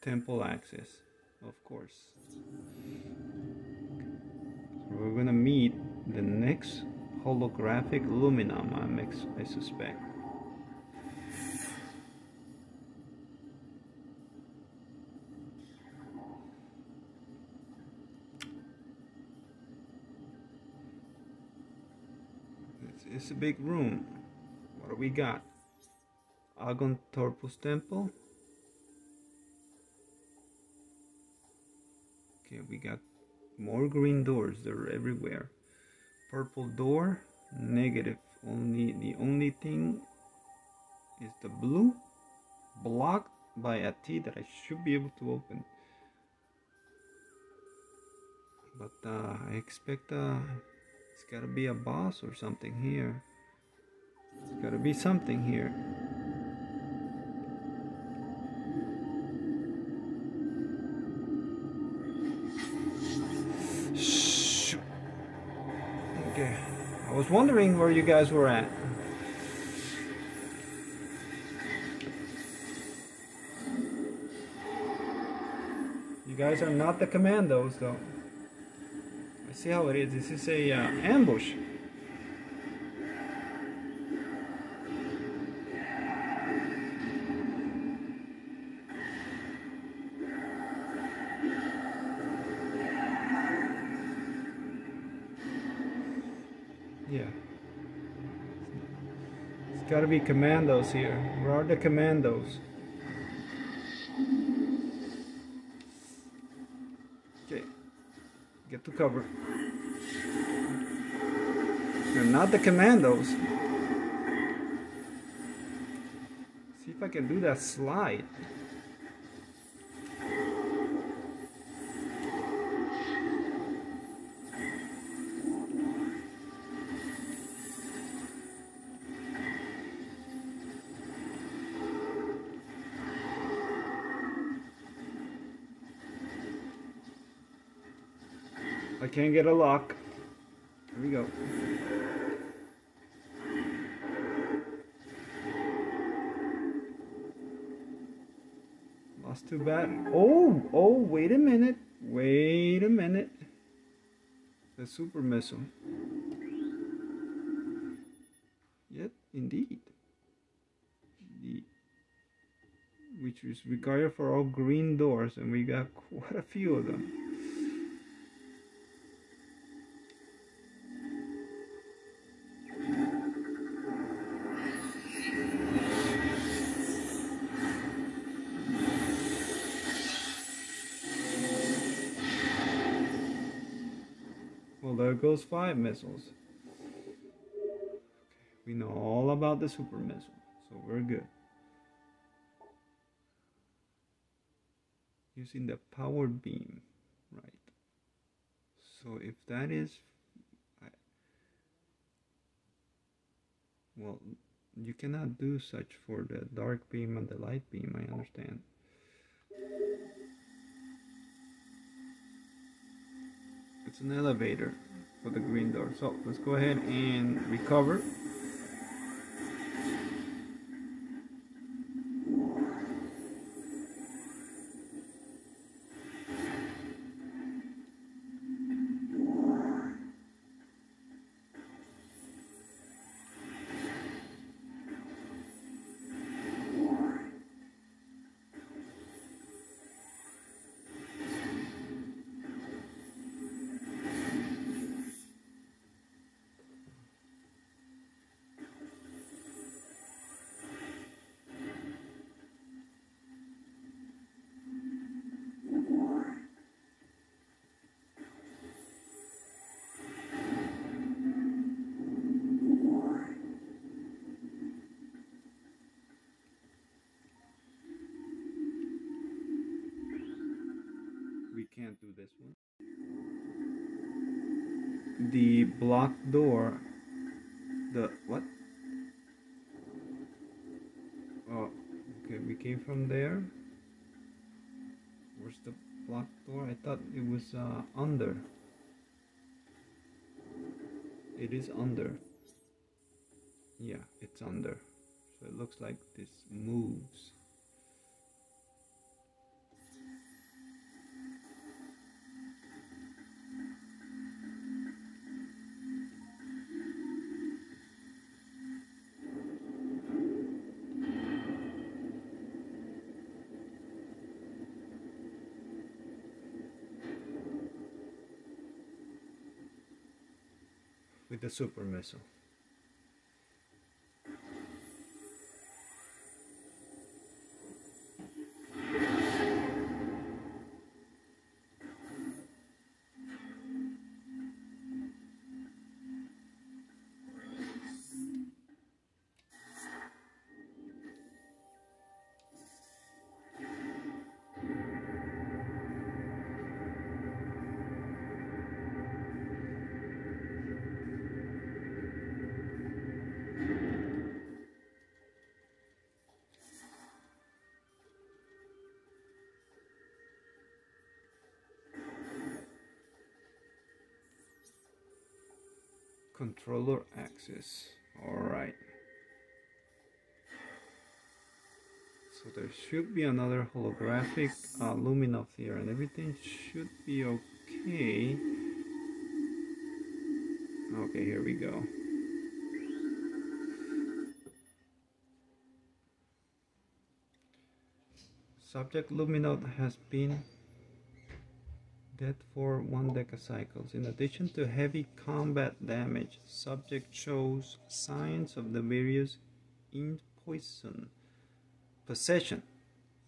Temple access, of course. So we're gonna meet holographic luminum, I, I suspect. It's, it's a big room. What do we got? Agon Torvus Temple. Okay, we got more green doors. They're everywhere purple door negative. Only the only thing is the blue blocked by a T that I should be able to open. But uh, I expect uh, it's gotta be a boss or something here. It's gotta be something here was wondering where you guys were at. You guys are not the commandos, though. I see how it is. This is a uh, ambush. To be commandos here. Where are the commandos? Okay. Get to cover. They're not the commandos. See if I can do that slide. I can't get a lock. Here we go. Lost too bad. Oh, oh, wait a minute. Wait a minute. The super missile. Yep, indeed. Which is required for all green doors, and we got quite a few of them. Well, there goes five missiles. We know all about the super missile, so we're good. Using the power beam, right? So if that is, I, well, you cannot do such for the dark beam and the light beam. I understand. It's an elevator. for the green door. So let's go ahead and recover. The blocked door. The what? Oh, okay. We came from there. Where's the blocked door? I thought it was uh, under. It is under. Yeah, it's under. So it looks like this moves. Super missile. Controller access. All right. So there should be another holographic uh, Luminoth here and everything should be okay. Okay here we go. Subject Luminoth has been dead for one decacycles. In addition to heavy combat damage, subject shows signs of the various in poison possession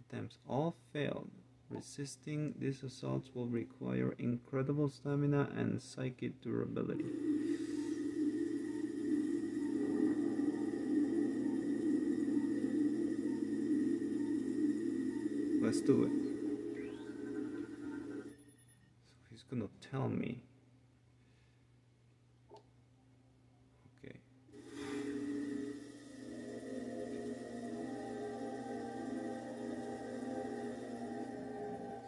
attempts all failed. Resisting these assaults will require incredible stamina and psychic durability. Let's do it. Gonna tell me. Okay.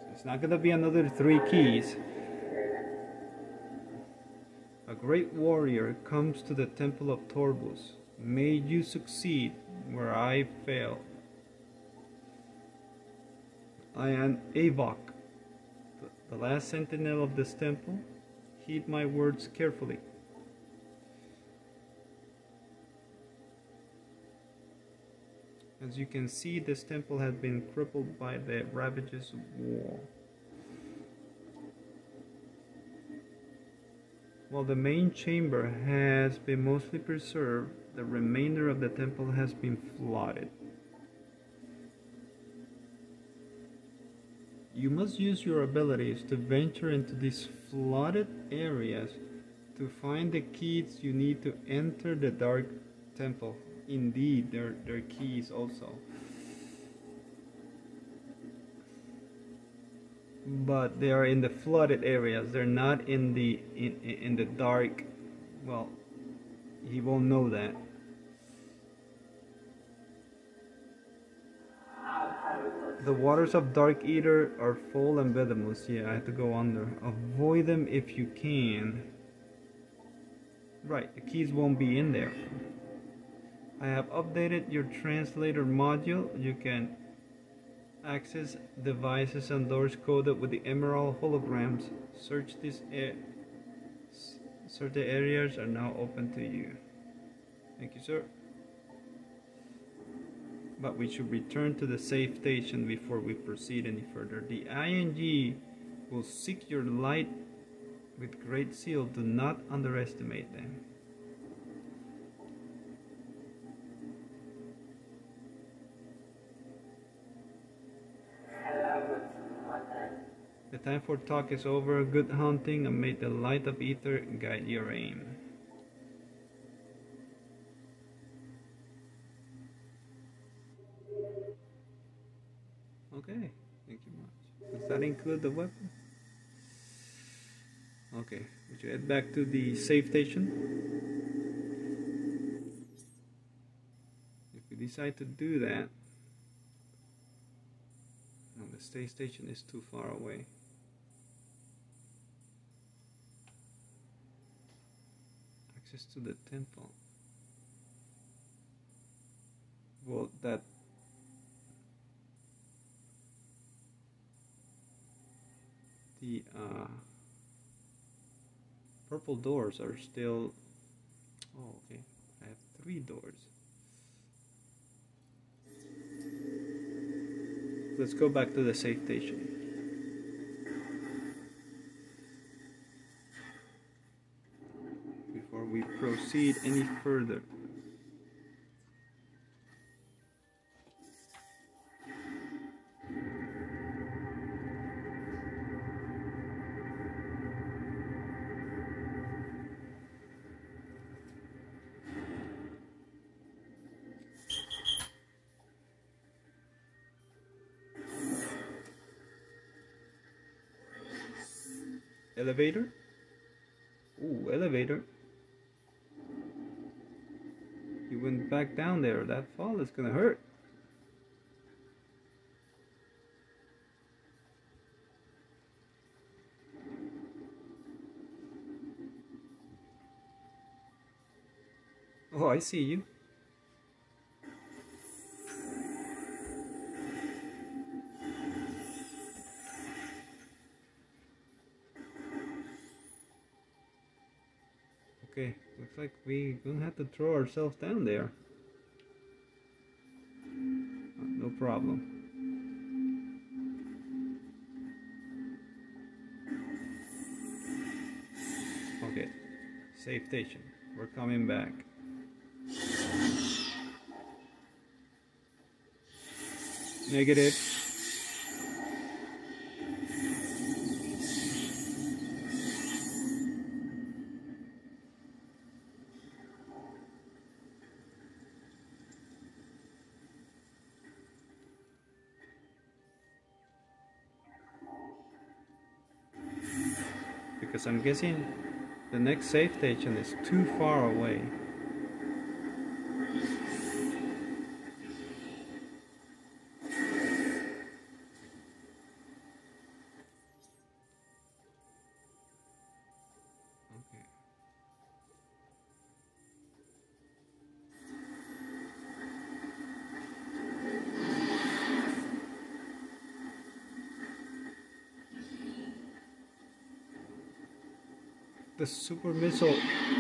So it's not gonna be another three keys. A great warrior comes to the temple of Torvus. May you succeed where I fail. I am A-Vok, the last sentinel of this temple, heed my words carefully. As you can see, this temple has been crippled by the ravages of war. While the main chamber has been mostly preserved, the remainder of the temple has been flooded. You must use your abilities to venture into these flooded areas to find the keys you need to enter the Dark Temple. Indeed, there, there are keys also. But they are in the flooded areas. They're not in the in, in the dark. Well, he won't know that. The waters of Dark Aether are full and venomous. Yeah, I have to go under. Avoid them if you can. Right, the keys won't be in there. I have updated your translator module. You can access devices and doors coded with the emerald holograms. Search this certain areas are now open to you. Thank you, sir. But we should return to the safe station before we proceed any further. The Ing will seek your light with great zeal. Do not underestimate them. The time for talk is over. Good hunting, and may the light of Aether guide your aim. Okay, thank you much. Does that include the weapon? Okay, would you head back to the safe station. If we decide to do that, no, the safe station is too far away. Access to the temple. Well, that the uh, purple doors are still oh okay. I have three doors. Let's go back to the safe station. Before we proceed any further Elevator? Ooh, elevator. You went back down there. That fall is gonna hurt. Oh, I see you. Like we gonna have to throw ourselves down there. No problem. Okay, safe station. We're coming back. Negative. Because I'm guessing the next safe station is too far away. The super missile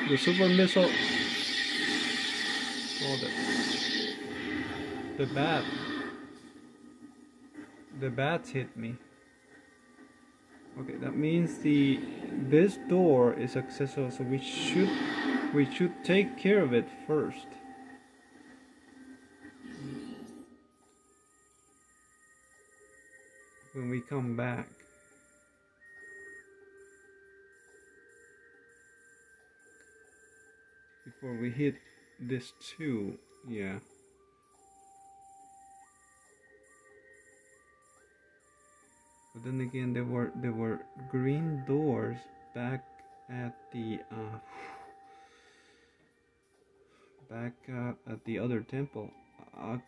the super missile. Oh the the bat. The bats hit me. Okay that means the this door is accessible so we should we should take care of it first. When we come back before we hit this too yeah. But then again there were there were green doors back at the uh, back uh, at the other temple uh,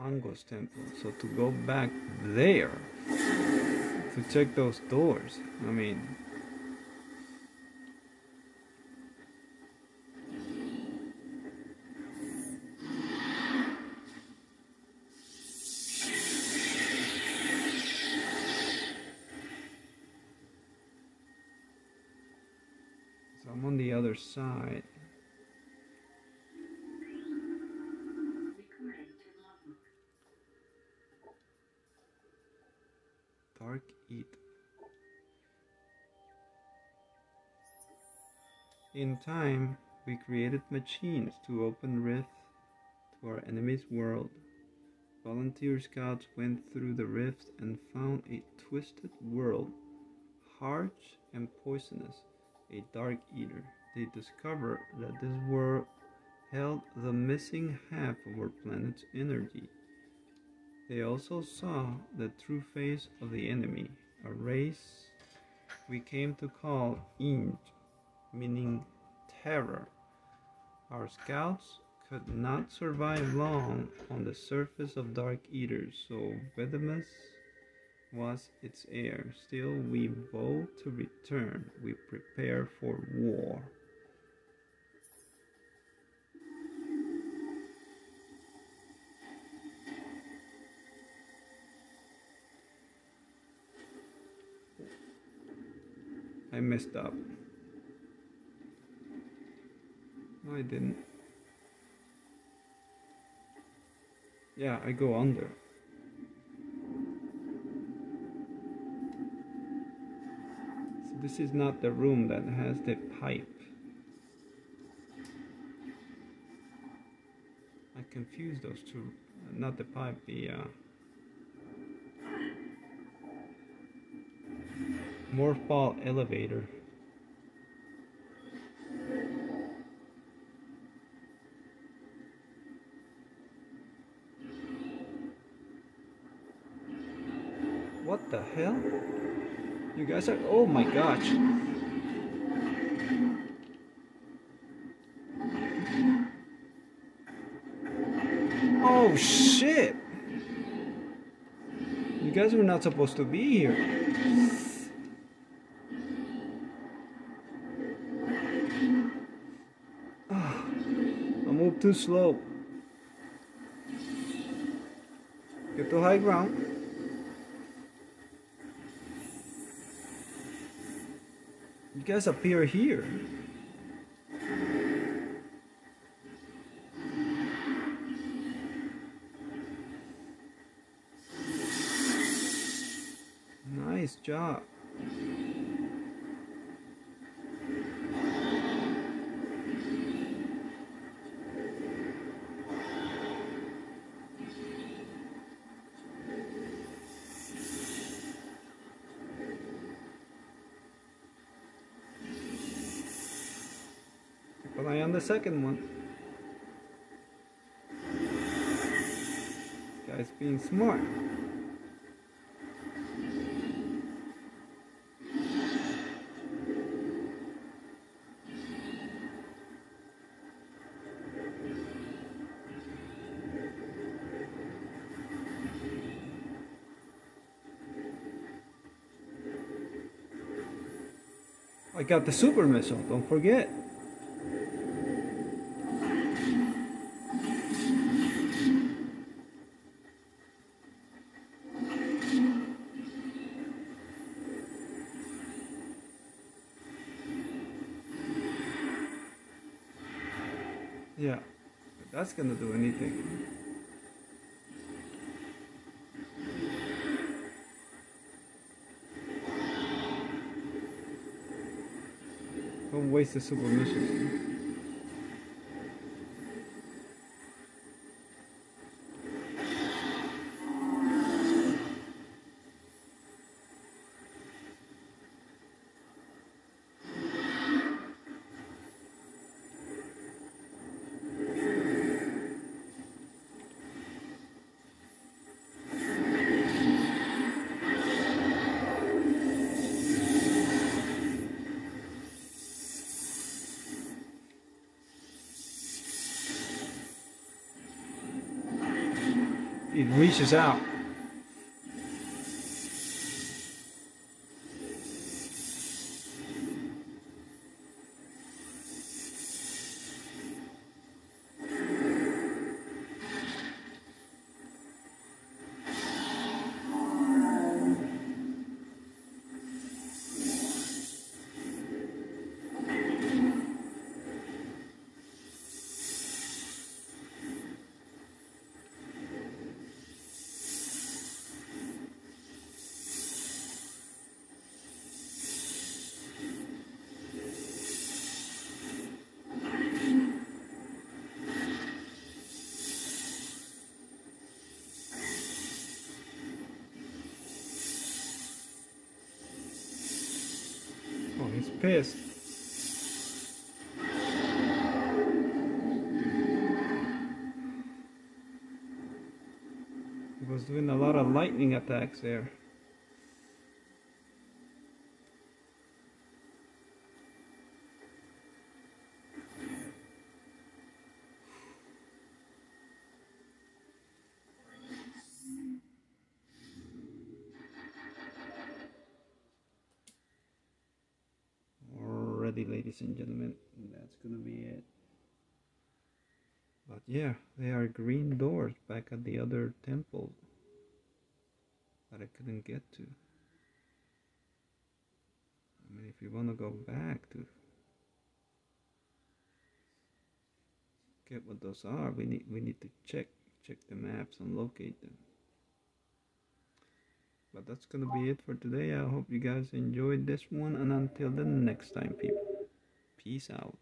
Agon's temple. So to go back there to check those doors I mean time, we created machines to open rifts to our enemy's world. Volunteer scouts went through the rifts and found a twisted world, harsh and poisonous, a dark Aether. They discovered that this world held the missing half of our planet's energy. They also saw the true face of the enemy, a race we came to call Ing, meaning terror. Our scouts could not survive long on the surface of Dark Aethers, so venomous was its air. Still, we vow to return. We prepare for war. I messed up. No, I didn't. Yeah, I go under. So this is not the room that has the pipe. I confused those two. Not the pipe, the uh, morph ball elevator. What the hell? You guys are. Oh my gosh. Oh shit! You guys were not supposed to be here. Ah, I moved too slow. Get to high ground. You guys appear here. Nice job. Second one. Guy's being smart. I got the super missile, don't forget. Yeah, that's gonna do anything. Don't waste the super missiles. Reaches out. Pissed. He was doing a lot of lightning attacks there. Ladies and gentlemen, that's gonna be it. But yeah, there are green doors back at the other temple that I couldn't get to. I mean, if you want to go back to get what those are, we need we need to check check the maps and locate them. But that's gonna be it for today. I hope you guys enjoyed this one, and until the next time, people, peace out.